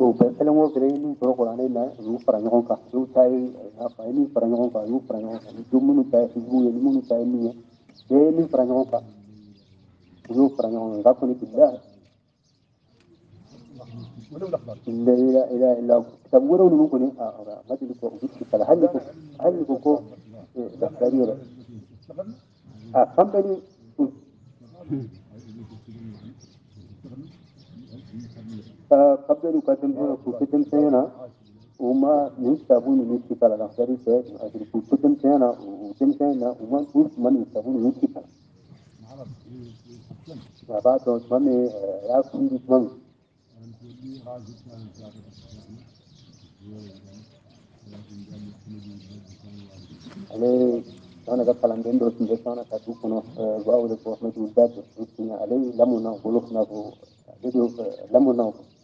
o bɛɛ la a يستابون ادري كتم سينا وتم سينا وما من يستابون نفسي كلا العرب ما بعد من يا كل من أن تولي غازي كان سابق عليه أنا قد قلم بين دوس من؟ أنا كتوكنا وأول كوه ما عليه لمنا ولفنا بدو لمنا ودي سندك كابو دوسا كابو صراحة كابو دودي ثالث صراحة بقى عليه واسد أبو تين كرته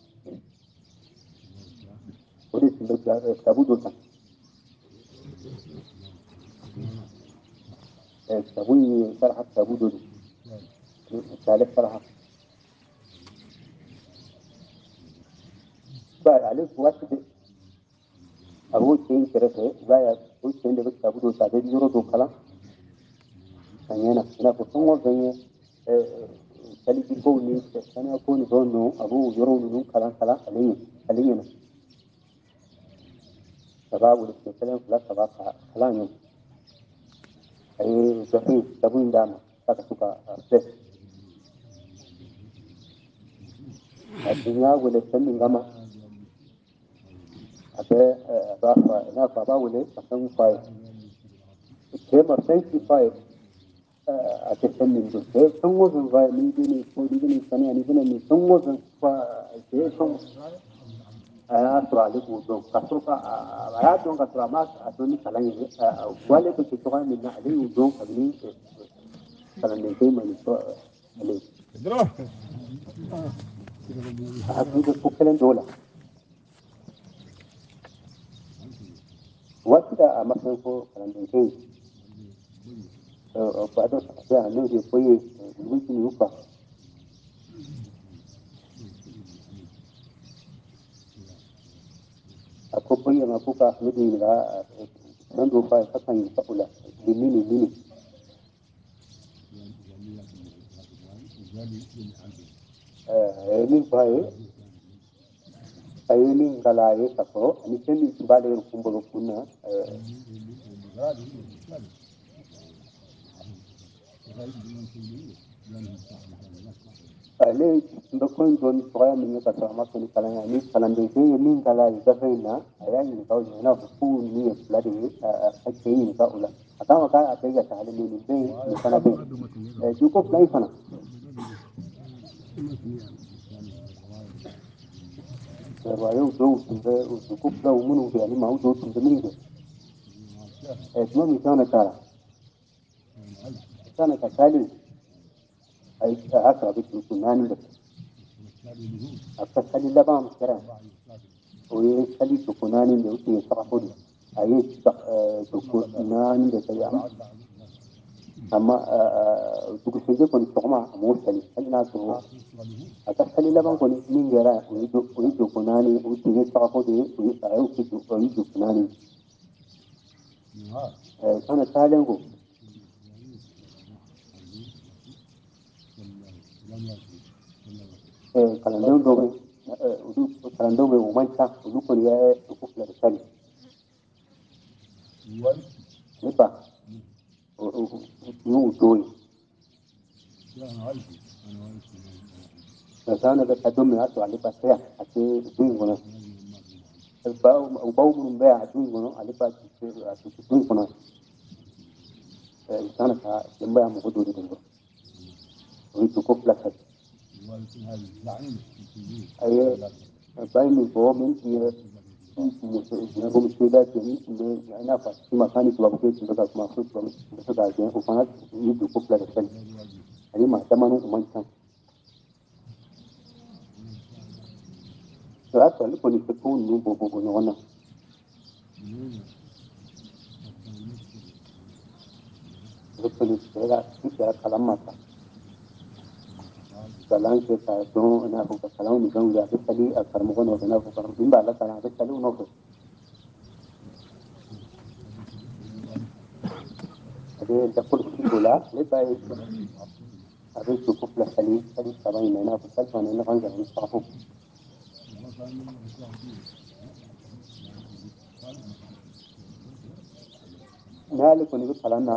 بقى أبو تين ده كابو دوسا ده يورو دوكلا kanyena ina ko songo ganye kali bi ko ni kana ko ni don no abu yoro nu kala kala aliyi aliyi na sababu da kalan kula sabaka kala ne ai gafi تباول في سلام فلا تباك خلان يوم أي زحيم تبون داما تكتك بس الدنيا والسلم غما أبي أضافة إنا تباول فسن فاي كما سن فاي أتسلم جزء سن وزن فاي من دون سن وزن فاي سن وزن فاي a ya tura ali ko don ka so ka a ya don ka tura ma a don ni kalan yi wale ko ke tsoga min na ali yu don ka ni kalan da kai mani to ale دراه a hakin da ko kelen dola wasu da a matsayin ko kalan da kai ba da ya ne da koyi mulkin yufa akwai bayyana akwai bayyan aku na dinga dan dofa ya kasan yi sakula limini limini eh ni bai ayi ni kala ya sako ni seni ni ba da rukun ba ale n bɛ ko in dɔɔni tɔgɔya min ye ka sɔrɔ a ma sɔn ni kalandenkɛ ye min kalan ye gafe in na a y'a ɲininka o la i n'a fɔ ko nin ye fila de ye a cɛ ɲininka o la a kan ka k'a bɛɛ jate ale de nin bɛɛ ye nin fana bɛ yen tuma min kan taara kan أي أكره بكم سنان بكم أكره خلي لبام كرام ويخلي سكنان بكم يصرحون أي سكنان بكم يعمل أما بكم سيجيكم السقمة موصلي خلي ناسه أكره خلي لبام كون إثنين جراء ويجو كناني ويجو يصرحون ويجو كناني أنا سالي kɔnɔ kana ka denbaya mɔgɔ dɔ de don وهي تقف لك هذا أي بين الفومين هي ولكنك تتعلم انك بلانش تاسو نه په کلام نه ځو دا څه دی اکثر موږ نه نه په کلام دین بالا تنا څه چلو نو څه دې د خپل کولا نه پای هغه څه په خپل خلی خلی سره نه نه په خپل باندې نه څنګه نه تاسو مالك ونقول خلنا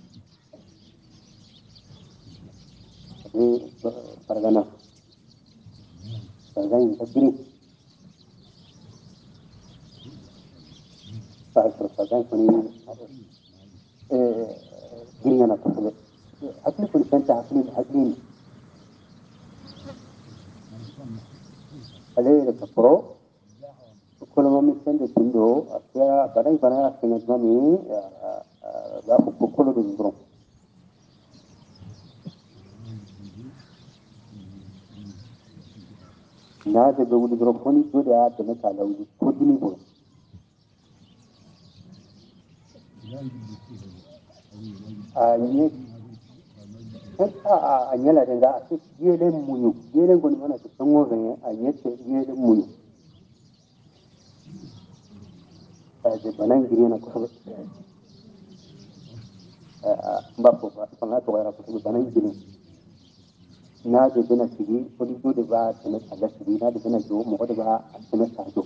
a bɛ faragana faragana in ka girin k'a sɔrɔ faragana kɔni girin na kosɛbɛ hakili kɔni fɛn tɛ hakili hakili in ale yɛrɛ ka kɔrɔ kɔlɔlɔ min fɛn de tun na daga wani drofoni do da da na kala wani ko dini ko a ne a a anyala da a ce yele muyu yele goni mana ta sango ganye a yace yele muyu a je banan gire na kusa ba ba ko ba fanga to ga ra kusa banan gire de bɛna sigi fo ni dɔ de b'a tɛmɛ k'a lasigi n'a de bɛna jɔ mɔgɔ de b'a tɛmɛ k'a jɔ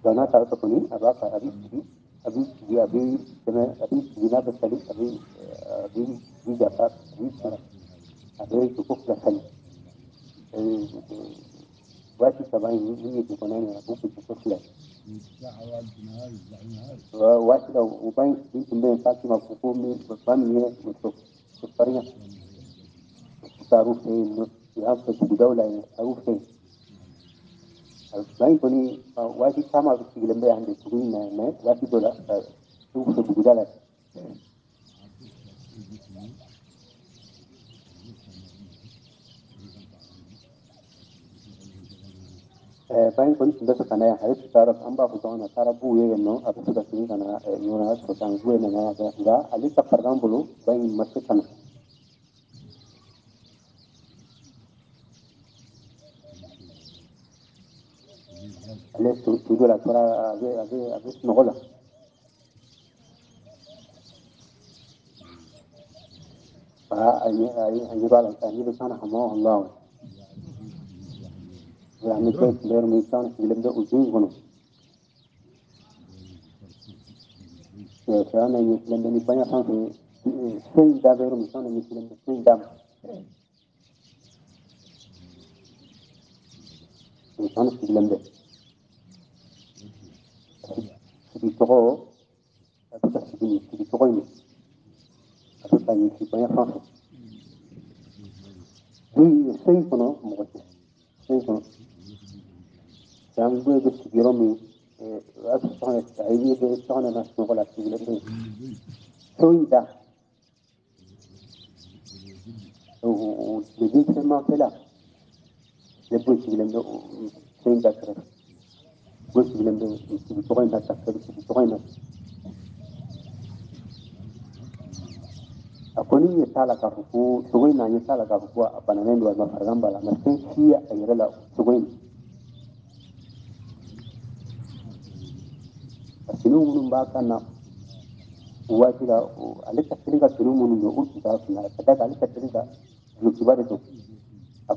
nka n'a taara kɔni a b'a a bɛ sigi abi ya abi dama abi dina ba sali abi abi di dapat abi abi cukup dah sali wati sabai ni ni ko nani والد نهاية الزعيم نهاية wati da ubai di tumbe saki ma ku ko mi ba mi ne mutu ku fariya taru fe no ya fa ku daula ne taru fe bai ko ni wati sama ku gilambe ande ku ni na ne wati dola ku ku ku dala bayan kun da suka na har su tara an ba ku zauna tara buye no a su da sun kana yona su kan buye na na ga ali ta fargan bulu bayan masu kana ale su su da tora ave ave ave nogola fa ayi ayi ayi bala ayi da sana hamo Allah يعني كيف غير ميزان في لمدة أجين هنا فأنا يسلم بني بني خان في سين دا غير ميزان يسلم سين دام ميزان في لمدة في تغو أبدا في في تغوين أبدا في Sen bu bir sigiro mi as sona ayi be sona na so la sigiro be. So ida. O le dit se ma pela. Le bu sigiro me so ida tra. Bu sigiro me sigiro to ina ta ka sigiro to ina. akoni ya tala ka fuku sugoi na ya tala ka fuku a bananen do ma fargamba la ma sen siya a yira la sugoi sinu minnu b'a kan na waati la ale ka teli ka sinu minnu na ka d'a kan ale ka teli ka dulokiba de don a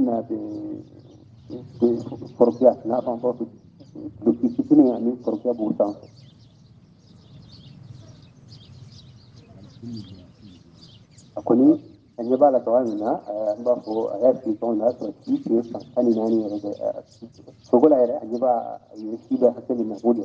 na kɔrɔkɛya n'a y'a ni naani yɛrɛ kɛ sogo la yɛrɛ a ɲɛ b'a ye si bɛ hakɛ min na o de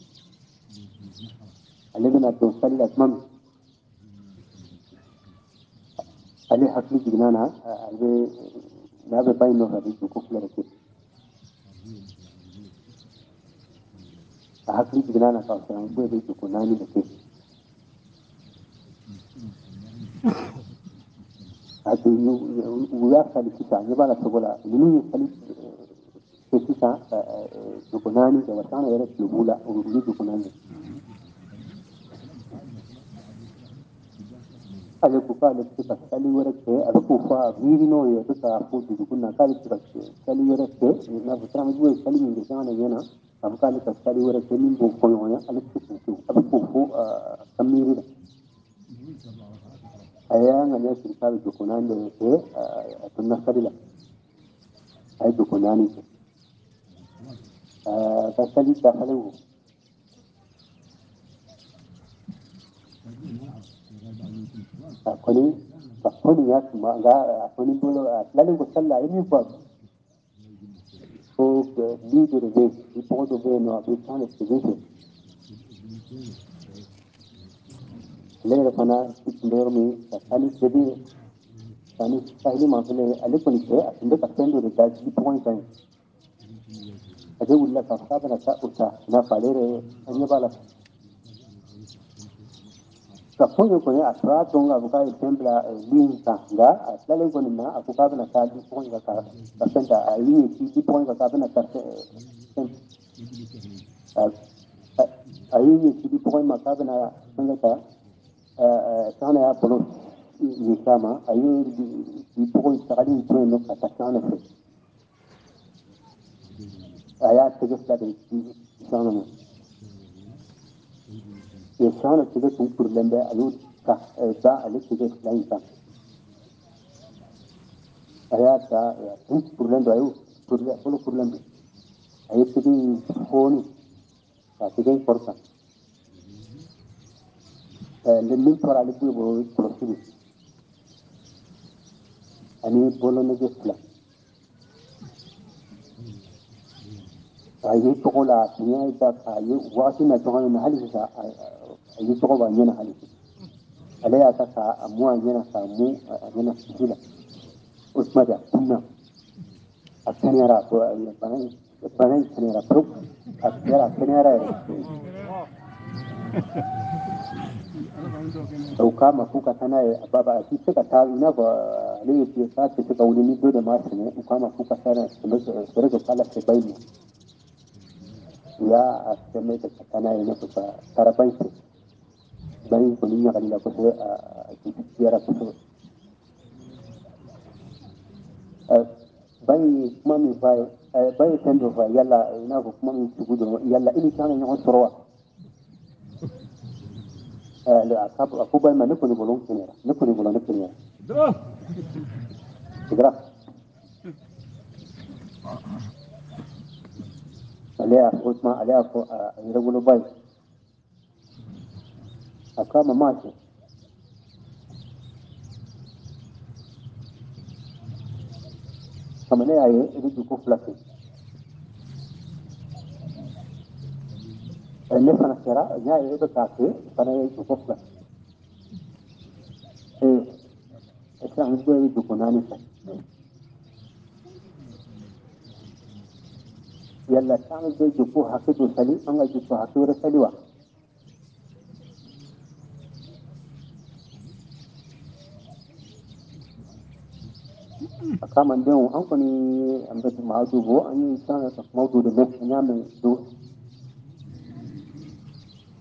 علمنا بنصلي أتمام. علي حفل جنانا علي ما بين نوها بيت بكوف لركي حفل جنانا فاصلا بوي بيت بكوناني نعم، لكي حتي وياخا لكي تاني بانا تقولا لنو يصلي كيسيسا بكوناني كيسيسا بكوناني كيسيسا بكوناني كيسيسا بكوناني كيسيسا بكوناني كيسيسا بكوناني ka ale ti kali wɛrɛ kɛ a k'o n'o ye bɛ ka fɔ dusukun na k'ale kɛ n'a fɔ siran ye kali min na ɲɛna a bɛ k'ale ka kali wɛrɛ kɛ min b'o fɔ ɲɔgɔn ye ale ti k'o kɛ a bɛ k'o la a ye an ka siri k'a bɛ wo akwani akwani ya tuma ga akwani bolo lalin ko sallah ini fa. So bi do de be bi po do be no bi tan de be se lera fana lera mi ani se bi ani sahili ma le ale ko ni se inde ka sendo de da bi po ni sai ade ulla ka ka na ka uta na falere anya bala kafunye kone a sura tonga abuka templa eh, din tanga dale eh, kone ma abuka na ka di pon ka ka senta eh, a yi ki di pon ga ka na ka a yi ki di pon ka na sanga ka sana ya polo ni sama a yi di pon ta di pon no ka ta sana fe. Aya tege sa de sana no Fjerkranët të vetëm kur lëmbe alut ka da alet të vetë lajnë ta. Aja ta, të kur lëmbe ajo, solo kur lëmbe. Ajo të di honi, ta të di important. Lëmbim për alet të vetë kërësibit. ani bolo na jefla ayi tukola tiya yusoko ba nyana halifu ala ya ka sa amwa nyana sa mu nyana sujula usma da kunna a kanera ko banai banai kanera pro a kanera kanera dauka eh. mafuka tana ya eh, baba a cikin ka ta ina ba ne ya ce sa ce ka wani nido da masu ne in kama fuka tana su rage kala sai bai ne ya a cikin mai da tana ya nufi ba tarabanci fɛ ba in kɔni ɲagali la kosɛbɛ a juguyara kosɛbɛ ba in ye kuma min f'a ye ba ye fɛn dɔ fɔ yala i n'a fɔ kuma min sugu dɔrɔn yala i ni kan ka ɲɔgɔn sɔrɔ wa a ko ba in ma ne kɔni bolo n kɛnɛyara ne kɔni bolo ne kɛnɛyara sigira ale y'a fɔ tuma ale y'a fɔ a yɛrɛ woloba ye a macho. Kamene yaye kɛ kamane y'a ye i bɛ dugu fila kɛ ne fana kɛra n y'a ye e bɛ k'a fana ye dugu fila ee sisan n bɛ dugu naani fɛ yalla an bɛ dɔ sali an ka dugu hakɛ sali wa kama denw an kɔni an bɛ maa dɔ bɔ an ye kan ka kuma dɔ de an y'a mɛn don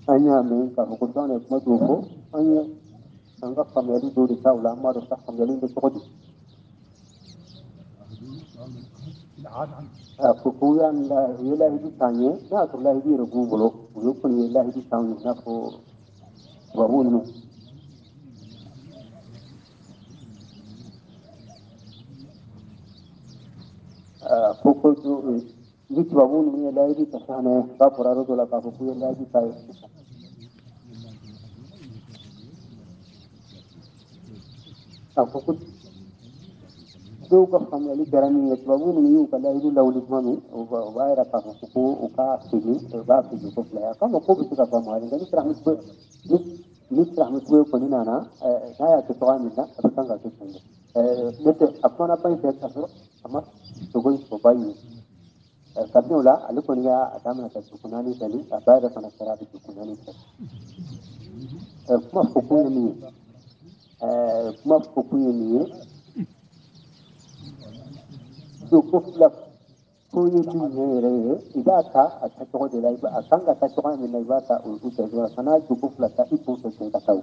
an y'a mɛn k'a fɔ ko kan kuma dɔw fɔ an ye an ka faamuyali dɔw de k'a la an b'a dɔn ka faamuyali bɛ cogo di a ko ko y'an la u ye lahidu t'an ye n'a y'a sɔrɔ lahidu yɛrɛ b'u bolo u ye kɔni ye lahidu t'an ye i n'a fɔ tubabuw ninnu ko ko ni tubabuw ninnu ye lahidu ta nɔ k'a fɔra yɔrɔ dɔ la k'a fɔ k'u ye lahidu ta ye a ko ko dɔw ka faamuyali kɛra min ye tubabu ninnu y'u ka layidu lawuli tuma min u b'a yira k'a fɔ ko u ka segin u b'a segin ko fila ye a k'a ma ko bɛ se ka faamu ni sira ni ni ye kɔni nana n'a y'a kɛ cogoya min na a bɛ kan ka kɛ ten de tɛ a kumana ba in fɛ ka sɔrɔ a ma sogo in fɔ ba kabini o la ale kɔni y'a a daminɛ ka dugu naani tali a ba yɛrɛ fana kɛra a bɛ dugu naani tali kuma fɔ kun ye min ye kuma fɔ kun ye min ye dogo fila ko ye min ɲɛ yɛrɛ ye i b'a ta a tacogo de la a kan ka taa cogoya min na i b'a ta o kɛcogo la kana dogo fila ta i kun fɛ ten ka taa o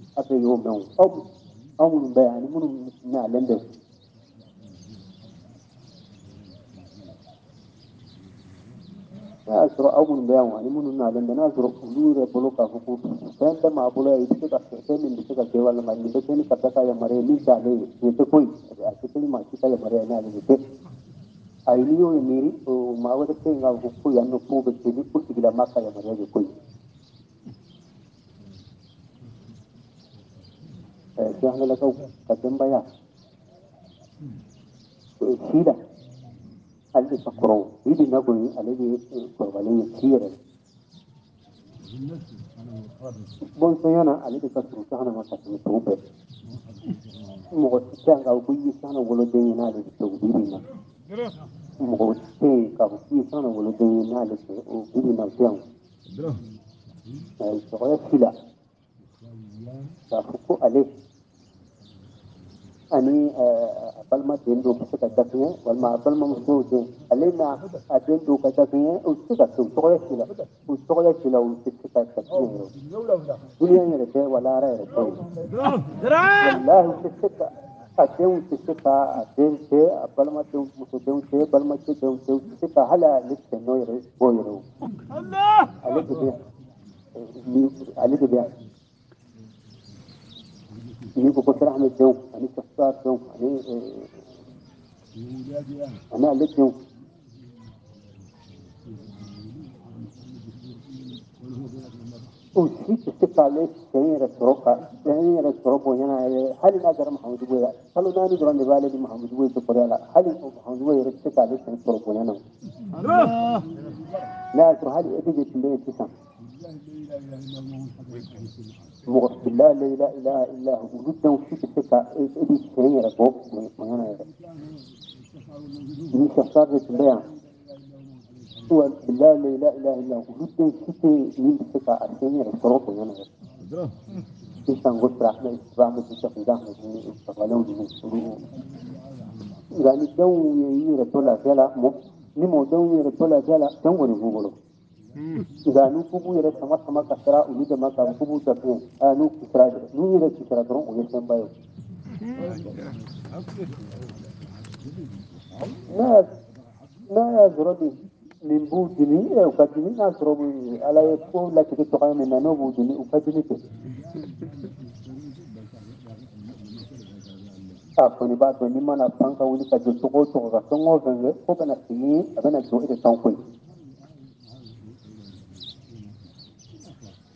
aw y'o mɛn o aw aw minnu bɛ ani minnu nalen bɛ n'a y'a sɔrɔ aw minnu ani minnu nalen bɛ n'a y'a sɔrɔ olu bolo k'a fɔ ko fɛn bɛɛ m'a bolo yan i ka fɛn min bɛ se ka kɛ walima nin bɛ ka yamaruya ye min t'ale ye nin tɛ foyi a tɛ ni maa si ka yamaruya ye n'ale de tɛ n'i y'o ye miiri o maa wɛrɛ tɛ yen k'a fɔ ko yan nɔ ko bɛ kɛ ni ko tigilama ka yamaruya de ko ye jahangalakaw ka denbaya si la ale de ka kɔrɔ bi bi na kɔni ale de kɔrɔbalen ye si yɛrɛ bɔnsɔnya na ale de ka surun sahana ma ka tɛmɛ tɔw bɛɛ mɔgɔ tɛ yan k'a ko i ye sahana woloden ye n'ale de tɛ o bi bi na mɔgɔ tɛ yen k'a fɔ k'i ye sahana woloden ye n'ale tɛ o bi bi na o tɛ yan sɔgɔya si la k'a fɔ ko ale ani a balima den dɔw bɛ se ka dafiɲɛ walima a balimamusow den ale n'a a den dɔw ka dafiɲɛ o tɛ se ka kɛ o tɔgɔya si la o tɔgɔya si la o tɛ se ka kɛ diɲɛ yɛrɛ duniya yɛrɛ tɛ wala ara yɛrɛ tɛ o walahi o tɛ se ka a denw tɛ se ka a den tɛ a balimadenw musodenw tɛ balimakɛ denw tɛ o tɛ se ka hali ale tɛnɔ yɛrɛ bɔ yɛrɛ o ale de bɛ yan ni- ale de bɛ yan يعني يقول ترى عمل جو يعني كفار جو يعني أنا لك جو وشيت استفع ليش تاني رسروقا تاني رسروقا هنا هل ما درم محمد بويا؟ هل ما ندر عن بالي دي محمد بويا تقول لا هل محمد بويا رستفع ليش تاني رسروقا هنا لا ترى هل أبدا تبين تسمع Mahamudu Goya yɛrɛ tɛ se k'ale sɛn sɔrɔ bonya na n'a y'a sɔrɔ hali e de tun bɛ yen sisan mɔgɔ bilahi la ilaha illa illa hu olu denw si tɛ se ka e e de sɛn yɛrɛ bɔ bonya na yɛrɛ ni Kasta de tun bɛ yan wa bilahi la ilaha illa nka n'u ko b'u yɛrɛ sama sama ka sira olu dama kan k'u b'u dafiɲɛ aa n'u kisira n'u yɛrɛ kisira dɔrɔn o ye fɛnba ye n'a y'a sɔrɔ de nin b'u dimi u ka dimi n'a sɔrɔ ala ye ko latigɛ tɔgɔya min na n'o b'u dimi u ka dimi kɛ k'a fɔ i b'a dɔn n'i mana pan ka wuli ka jɔ cogo o cogo ka fɛn o fɛn kɛ fo kana sigi a bɛna jɔ e de kan koyi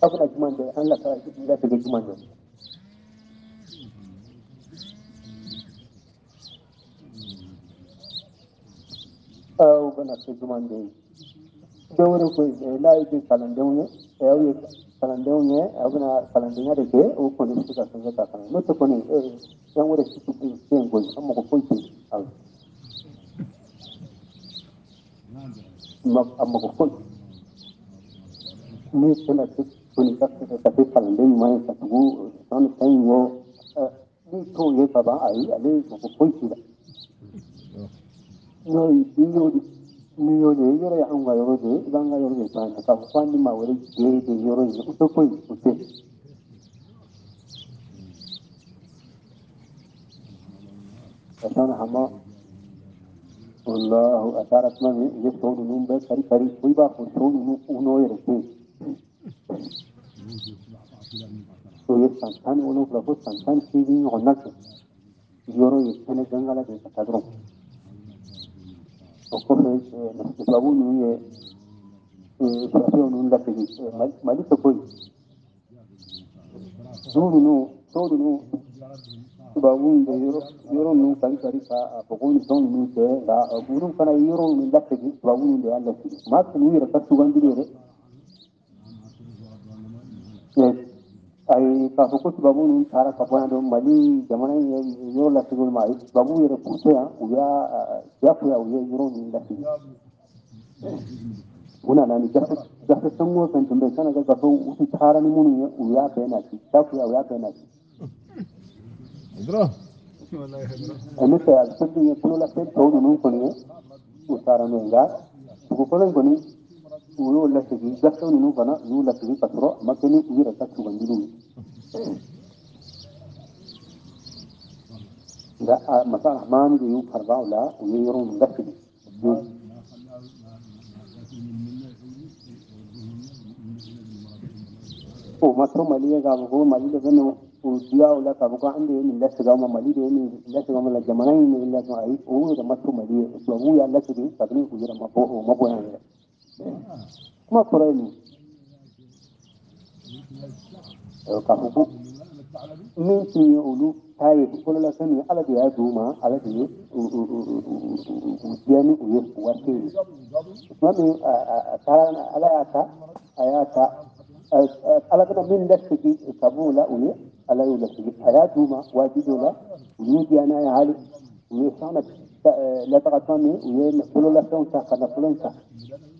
sakuna jumande alla sara kitinga tege jumande aw bana so jumande dawre ko laayi de kalandew ye aw ye kalandenw ye aw bena kalandenya de kɛ o kɔni be se ka fɛn ka kan n'o tɛ kɔni fɛn wɛrɛ si tɛ sen kɔni an mɔgɔ foyi tɛ aw a mɔgɔ foyi ni tɛna se kɔni ka se ka kɛ kalanden ɲuman ye ka tugu sanu fɛn in wɔ ni to ye baba ai ale ko ko shi da no biyo ni yo de yoro ya anga yoro de banga yoro de tan ka ko ni ma wore de de yoro ni ko ko ko te asana hama والله أثارت من يسعود نون بس كري كري ويبا فرسون نون أونو يرسي ويسان كان ونو فلفو سان كان سيدين غنك يورو يسان جنغالا دي كتادرون وقف نسبابو نون يه فرسون نون لكي مالي سكوي زون نون سود نون babun da yoron nun kari kari ka a bakon don nun ke da gurun kana yoron nun da ke babun da Allah ke fasoku tubabu ninnu taara ka bɔ yan dɔn mali jamana in yɔrɔ lasegin olu ma tubabu yɛrɛ k'u yan u y'a jagoya u ye yɔrɔ ninnu lasegin u nana ni gafe gafe fɛn fɛn tun bɛ yen sanni ka gafe u tun taara ni minnu ye u y'a bɛɛ nati jagoya u y'a bɛɛ nati. ne fɛ a bɛ se k'i ye kololafɛn tɔw ninnu kɔni ye u taara n'o ye nka dugu in kɔni uyo la tigi gafto nun ko na yu la tigi katro makeni ira ta su bandilu da masa rahman da yu farba la uyo yoro mun gafi o maso mali ga ko mali da gano o biya wala ka ko ande ni la shiga ma mali da ni la shiga ma la jamana ni illa ko ai o da maso mali to mu ya la shiga sabni ku jira ma ko o ma ko ne kuma kore ni ka ko min ki yi ulu tayi ko la sani ala da ya duma ala da ya u biya ni u yi warte kuma mi a ta ala ya ta ayata ala kana min lafiki kabula uye ala yu lafiki hayatu ma wajidu la yudi ana ya hali uye sana la takatami uye kulo la sonta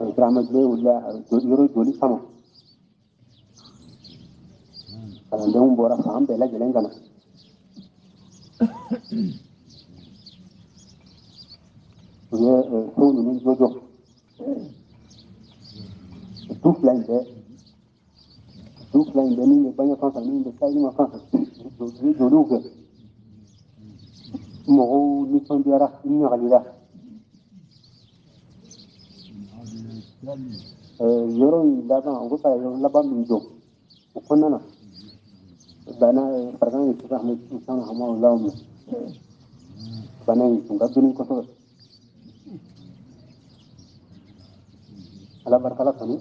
Dule wula yɔrɔ joli kama kalandenw bɔra fan bɛɛ lajɛlen ka na u ye so ninnu jɔjɔ du fila in bɛɛ du fila in bɛɛ min bɛ bange fan fɛ min bɛ sayima fan fɛ u ye yɔrɔ in laban u bɛ ka yɔrɔ laban min jɔ o kɔnɔna na bana farikolo in sisan an bɛ san hamaw law minɛ bana in tun ka girin kosɛbɛ ala barika la kɔni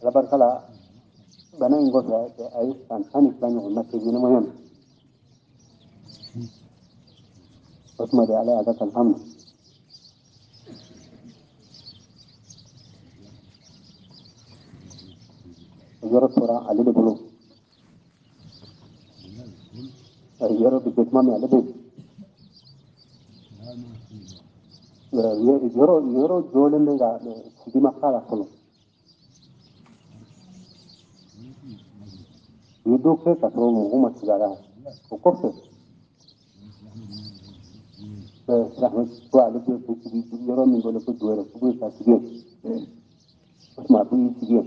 ala barika la bana in kɔfɛ a ye san tan ni fila ɲɔgɔn na kɛ ɲɛnɛmaya na o tuma de ala y'a ka kalifa minɛ yɔrɔ tora ale de bolo yɔrɔ bɛ kɛ tuma min ale bɛ yen yɔrɔ yɔrɔ jɔlen bɛ ka sigi ma k'a la fɔlɔ u ye dɔ kɛ ka sɔrɔ mɔgɔ ma sigi a la o kɔfɛ silamɛ ko ale bɛ sigi yɔrɔ min kɔnɔ ko jɔyɔrɔ sugu ye ka sigi yen o tuma a bɛ sigi yen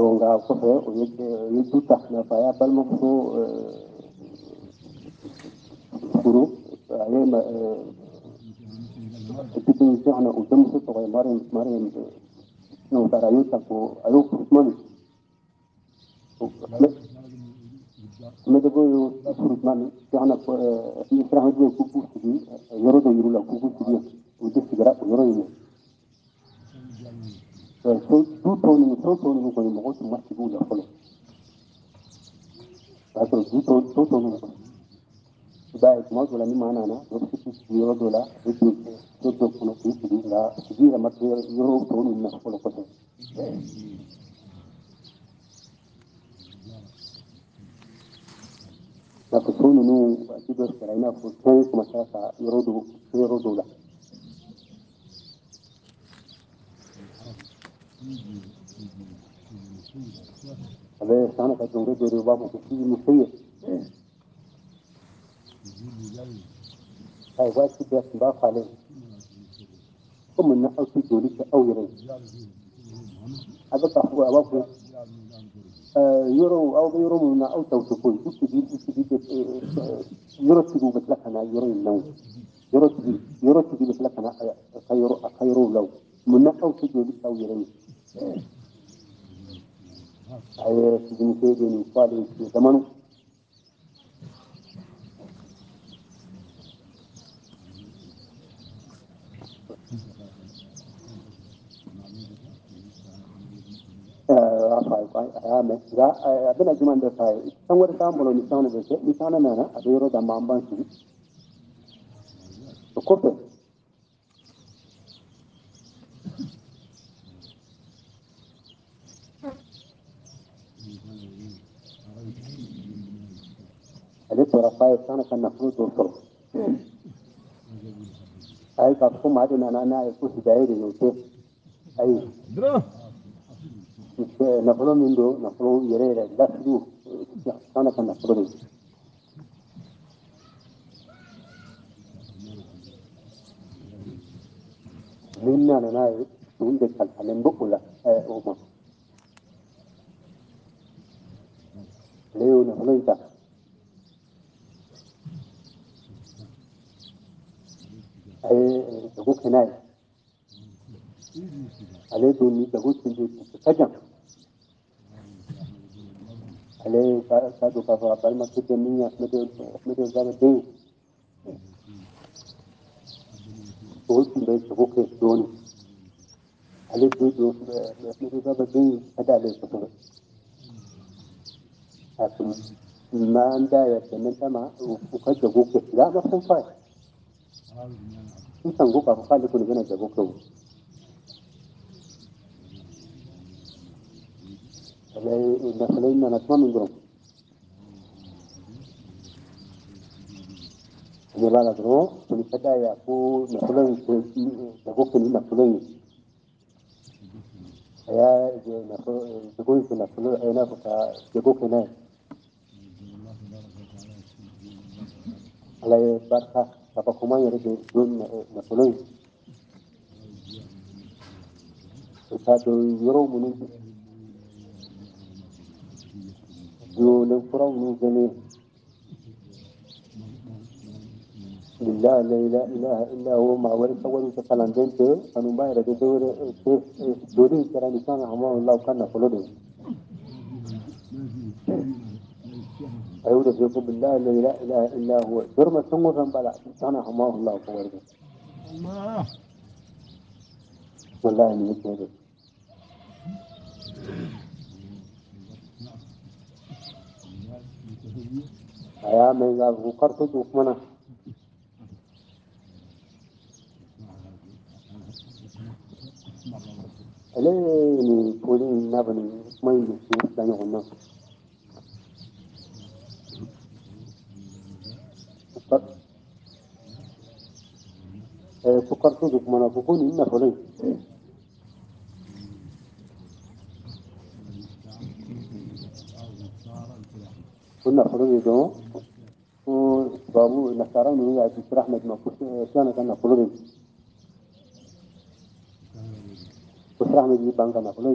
nka kɔfɛ o ye o ye du ta nka a y'a balimamuso furu a aye ma cikin jihana udan su to marin marin no tara yuta ko ayo kusman me de go kusman jihana ko isra hadu ku ku sigi yoro do yuru la ku ku sigi ude sigara yoro yuru so du tɔw ni muso tɔw ninnu kɔni mɔgɔ tun ma sigi u la fɔlɔ o y'a sɔrɔ du tɔ tɔw ninnu kɔnɔ i b'a ye tuma dɔ la ni maa nana o bɛ se k'i sigi yɔrɔ dɔ la o bɛ so dɔ kɔnɔ k'i sigi nka sigi yɛlɛma tɛ yɔrɔ tɔw ninnu na fɔlɔ kosɛbɛ nka soso ninnu waati dɔ sara i n'a fɔ fɛn ka yɔrɔ dɔw yɔrɔ dɔw la ni sai ai wa ti da ba fale kuma na auki dole ta aure aga ka ku aba ku yoro au yoro mu na au tawto ko duk di duk di yoro ti bu betla kana yoro nan yoro ti yoro ti betla 林文清源に使われていたもの ga abin da kiman da sai san wata tambolo ni sauna da ke ni sauna na a dero da mamban su ko alikuwa rafayo sana kana fruto so ai ka kuma hadi na na na ku hidairi yote ai. Na fulo mindo na fulo yerera da su sana kana fulo minna na nayo tunde kalkalen bukula eh uma leo na fulo ita. aye jago kenaye ale doni jago tunde sajam ale ka do k'a fɔ a balimakɛ bɛ min ye ahmedu zaba den o tun bɛ jago kɛ dɔɔni ale bɛ don ahmedu zaba den ka di ale ye kosɛbɛ a tun n'an da yɛrɛ tɛmɛ kama u ka jago kɛ fila ma fɛn f'a ye nsanguka akufande kuno byona byagokobu ndakuleina nasimama ngurom ne bala gro tuli kada ya ku na kulen na gokuni na kulen ya je na ko gokuni na kulen ai na ko ta je gokuni na Allah ya barika k'a fɔ ko man yɛrɛ de don nafolo in o t'a dɔn yɔrɔ minnu dolen kuraw minnu kɛlen لله لا اله إلا هو ما ولي صور كلام بنت كانوا باير دور دوري ترى نسان هم الله كان فلود أيوة يقول بالله لا إله اله إلا هو. درما سمو بلا نسان هم الله كور الله. والله من يكره يا من قال وقرت وكمنا لين تقولين نبني ما يمشي ثاني قلنا فكرت وكمنا بكون إن فلين كنا فلين يدوم بابو نصارى من يعطي رحمة ما كان كان فلين Kusrah mi bangga na kulo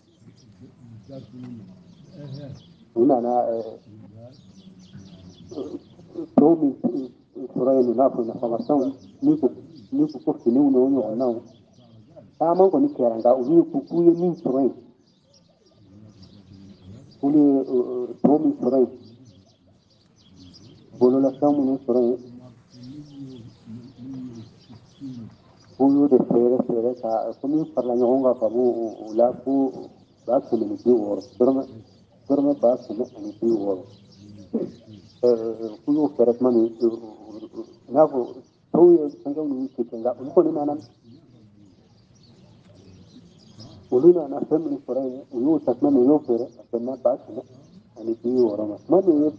unana eh, tomi surayinu lafu na famasan niku niku kofi ni uno uno uno. Ah, Tama ko ni keranga uni ku kuye kuli eh, tomi surayin bolola samu ni surayin kuyu de fere fere ka kumi parla nyonga kamu ulaku ka bɔ o la ko ba kɛmɛ ni bi wɔɔrɔ dɔrɔmɛ dɔrɔmɛ ba kɛmɛ ani bi wɔɔrɔ k'u y'o fɛɛrɛ tuma min i n'a fɔ tɔw ye fɛnkɛw ninnu kɛ kɛ nka olu kɔni nana olu nana fɛn min sɔrɔ yen u y'o ta tuma min u y'o feere a tɛmɛ ba kɛmɛ ani bi wɔɔrɔ ma tuma min ye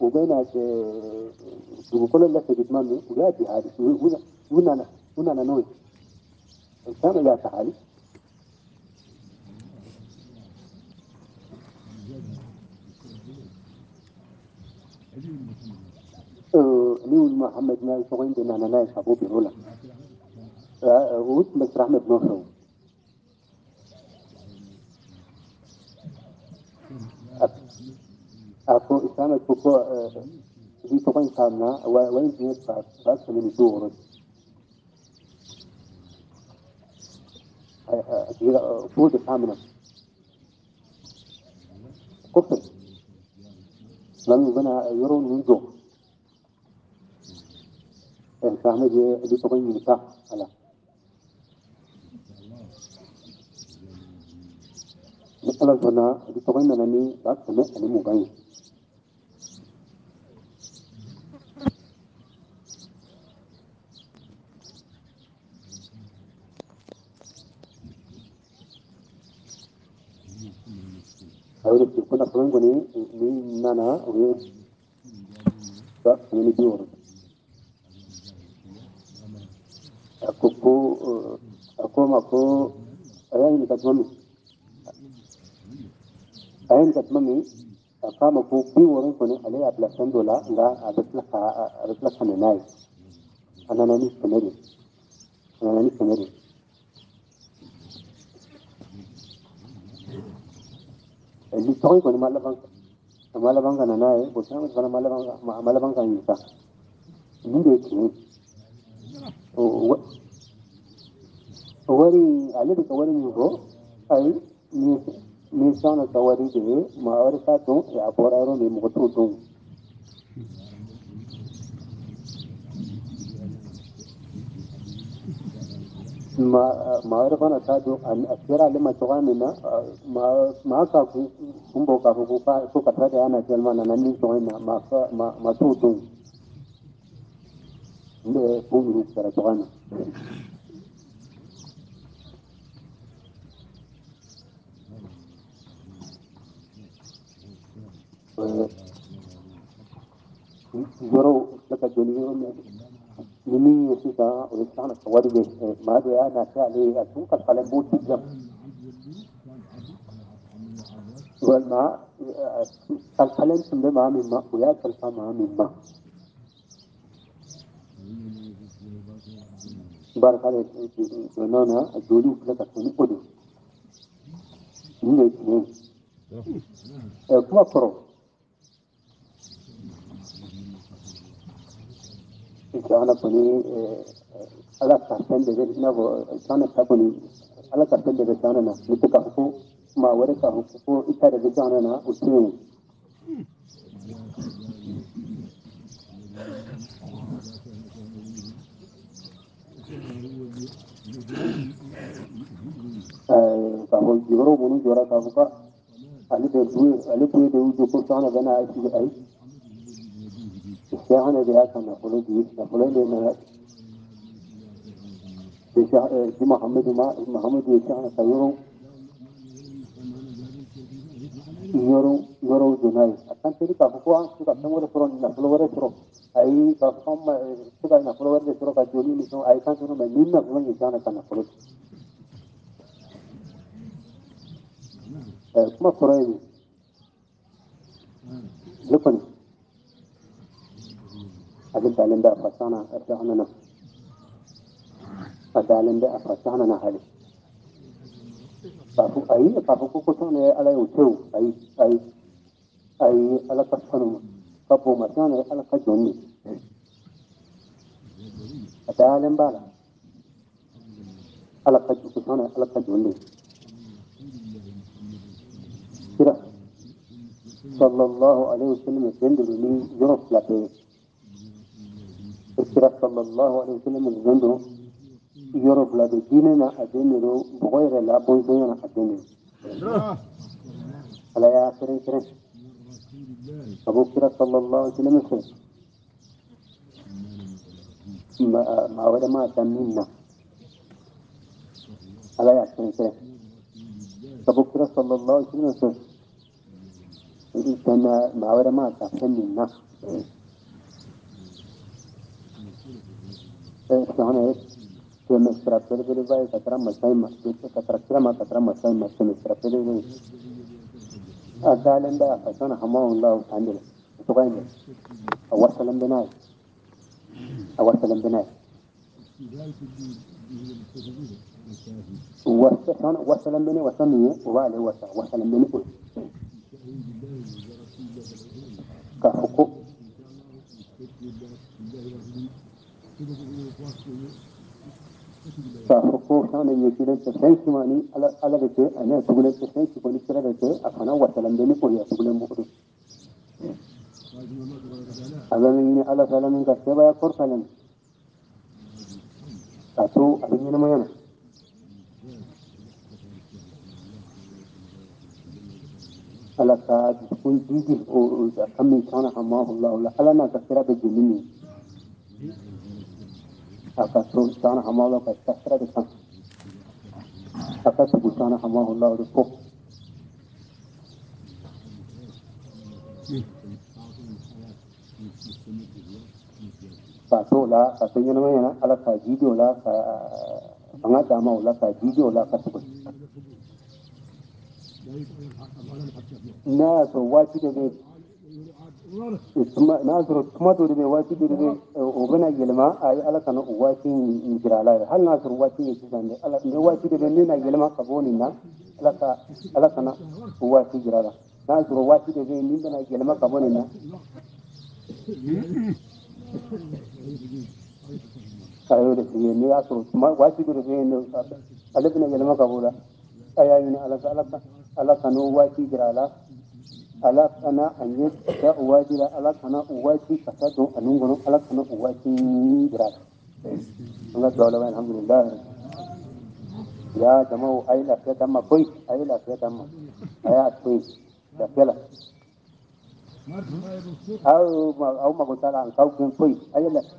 u bɛ na dugukolo lasegin tuma min u y'a di hali u nana u nana n'o ye نيول محمد ناي سوين دنا أنا ناي أبو بيرولا وقلت لك رحمة نوفو أكو إسامة كوكو دي سوين كامنا وين دي؟ بس من دور. فوز الثامنة كفر. لم يبنى يرون من جو الفهم دي تبين من صح على مثلا هنا دي تبين أنني بس سمع أني مبين ni katmami ayan katmami akama ko biyor ko ni ale ya plasan dola nga abetla ka abetla kana nai anana ni kamari anana ni kamari اللي تقول كنا مالا بانك مالا بانك أنا ناي بوسام bitɔgi kɔni ma laban a ma laban ka na n'a ye bɔn fana ma laban a ma laban ka de ye tiɲɛ wari ale bɛ ka wari min fɔ ayi nin nin sanna ka wari de ye maa t'a dɔn a bɔra yɔrɔ min mɔgɔ t'o dɔn mawari fana t'a dɔn a sera ale ma cogoya ka kun k'a fɔ ko ko karisa na tellement nana na ma t'o don n bɛ ko ninnu kɛra ka kudu ni ne ne kuma koro sana kuni ala ka san da zai na sana ta kuni ala ka san da zai sana na mutu ka ko ma wani ka ko ita da zai sana na utu ka ko jiro bunu jora ka ko ali da duwe ali kuye da wuce ko sana gana aiki da aiki sai hana da ya kana kula da na kula da na di Muhammadu ma Şahane beyazında kulu değil, kulu değil في محمد ما محمد يشان سيرو يرو يرو جناي أكان تري كفوا عن سوكا تمور فرون نفلور فرون أي كفهم سوكا نفلور فرون كجوني مثلا أي كان سونو من نين نفلور يشان كان نفلور كم فرعي لكن eh kafin a yi kafin ko kusa ne ala yau tew a yi a yi a yi ala ka sanu ka bo ma sana ala ka jonni a dalin bala ala ka kusa ne ala ka jonni kira sallallahu alaihi wasallam denduru ni yoro flate kira sallallahu alaihi wasallam denduru yoro flate dine na adeniru bogoyre la bonzo na adeniru ala ya kirin kirin abu kira sallallahu alaihi wasallam sai ma ma wada ma tan minna ala ya kirin kirin abu kira sallallahu alaihi wasallam sai kana ma wada ma ta tan minna eh sana que nuestra pérdida va a estar más más que esta tractora más atrás más más que nuestra pérdida a dalin da a sana hamawan Allah ta'ala to ga ne a wasalan bina a wasalan bina wasa sana wasalan bina sa fo fɛn de ye kelen tɛ fɛn si ma ni ala bɛ kɛ ani a tugulen tɛ a a a o Akasrustana hamalah kastastra dekhan. Akasrustana hamalah Allah dekho. Kastro la, kastanya nama yang ala kajidi la, sangat dama la kajidi la kastro. Nah, so wajib dekho. na sɔrɔ kuma dɔ de bɛ waati dɔ de bɛ o bɛna yɛlɛma a ye ala kana in jira a la hali ala hal nasru ye sisan de ala ne de bɛ ne na yɛlɛma ka bɔ nin na ala ka ala kana waati jira a la n'a ala nasru wati dube ne bena yɛlɛma ka bɔ nin na a y'o ayo da ke ne dɔ de bɛ yen ale bɛna yɛlɛma ka bɔ o la a y'a ɲini ala ala ka kana waati jira a la. ala kana an yi ta uwaji da ala kana uwaji ka ta don anun gurin ala kana uwaji da an ga dole bayan alhamdulillah ya jama'u ai lafiya dan ma bai ai lafiya dan ma aya to da fela au ma au ma ko ta an kaukin bai ai lafiya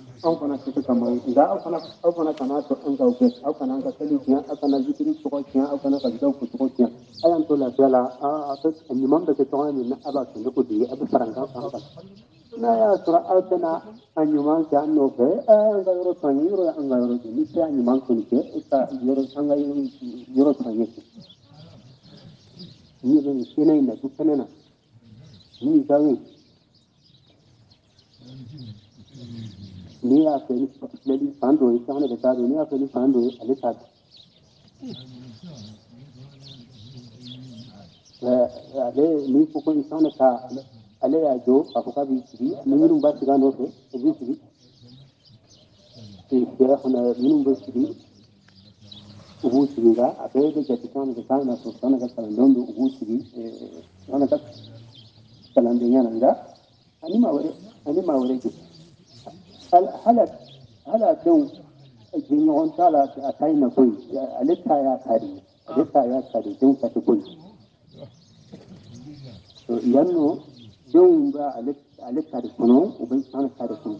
aw fana tɛ se ka maa nka aw fana aw fana kana to an k'aw kɛ aw kana an ka seli tiɲɛ aw kana zikiri tɔgɔ tiɲɛ aw kana kalifaw ko tɔgɔ tiɲɛ a y'an to lafiya la a bɛ ɲuman bɛ kɛ cogoya min na a b'a kɛ ne ko di a bɛ fara n kan fan kan n'a y'a sɔrɔ aw tɛna a ɲuman kɛ an nɔfɛ an ka yɔrɔ san ye yɔrɔ ye an ka yɔrɔ de ni tɛ a ɲuman kɔni kɛ e ka yɔrɔ an ka yɔrɔ san ye ni bɛ nin kɛnɛ in na du kɛnɛ na ni zawe ni y'a fɛ filɛli fan dɔ ye de bɛ taa don ni y'a fɛ fan dɔ ye ale t'a dɔn ale ni ko ko caman de ta ale y'a jɔ k'a fɔ k'a b'i sigi ni minnu b'a sigi a nɔfɛ o b'i sigi kɛrɛ fana minnu bɛ sigi u b'u sigi nka a bɛɛ bɛ jate caman de kan na sɔrɔ caman ka kalandenw don u b'u sigi caman ka kalandenya ma wɛrɛ ani hala hala denw jɛɲɔgɔn t'a la a ta ɲi na koyi ale ta y'a ta de ye ale ta y'a ta de denw ta tɛ koyi yan nɔ denw b'a ale ale ta de kɔnɔ u bɛ an ta de kɔnɔ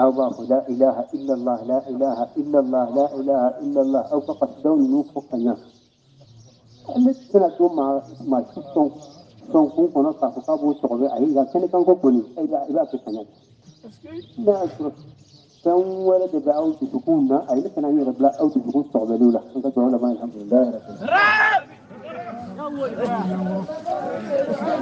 أو الله لا إله إلا الله لا إله إلا الله لا إله إلا الله. أو فقط دون نوفق الناس. ما ما شفتون شون كون كون صاحب صاحب وشغل أي لا كان كان كون أي لا إلا في الحياة لا أشرف كان ولد بأو تتكون أي لا كان يرد لا أو تتكون صعب لولا أنت تقول لما الحمد لله رب!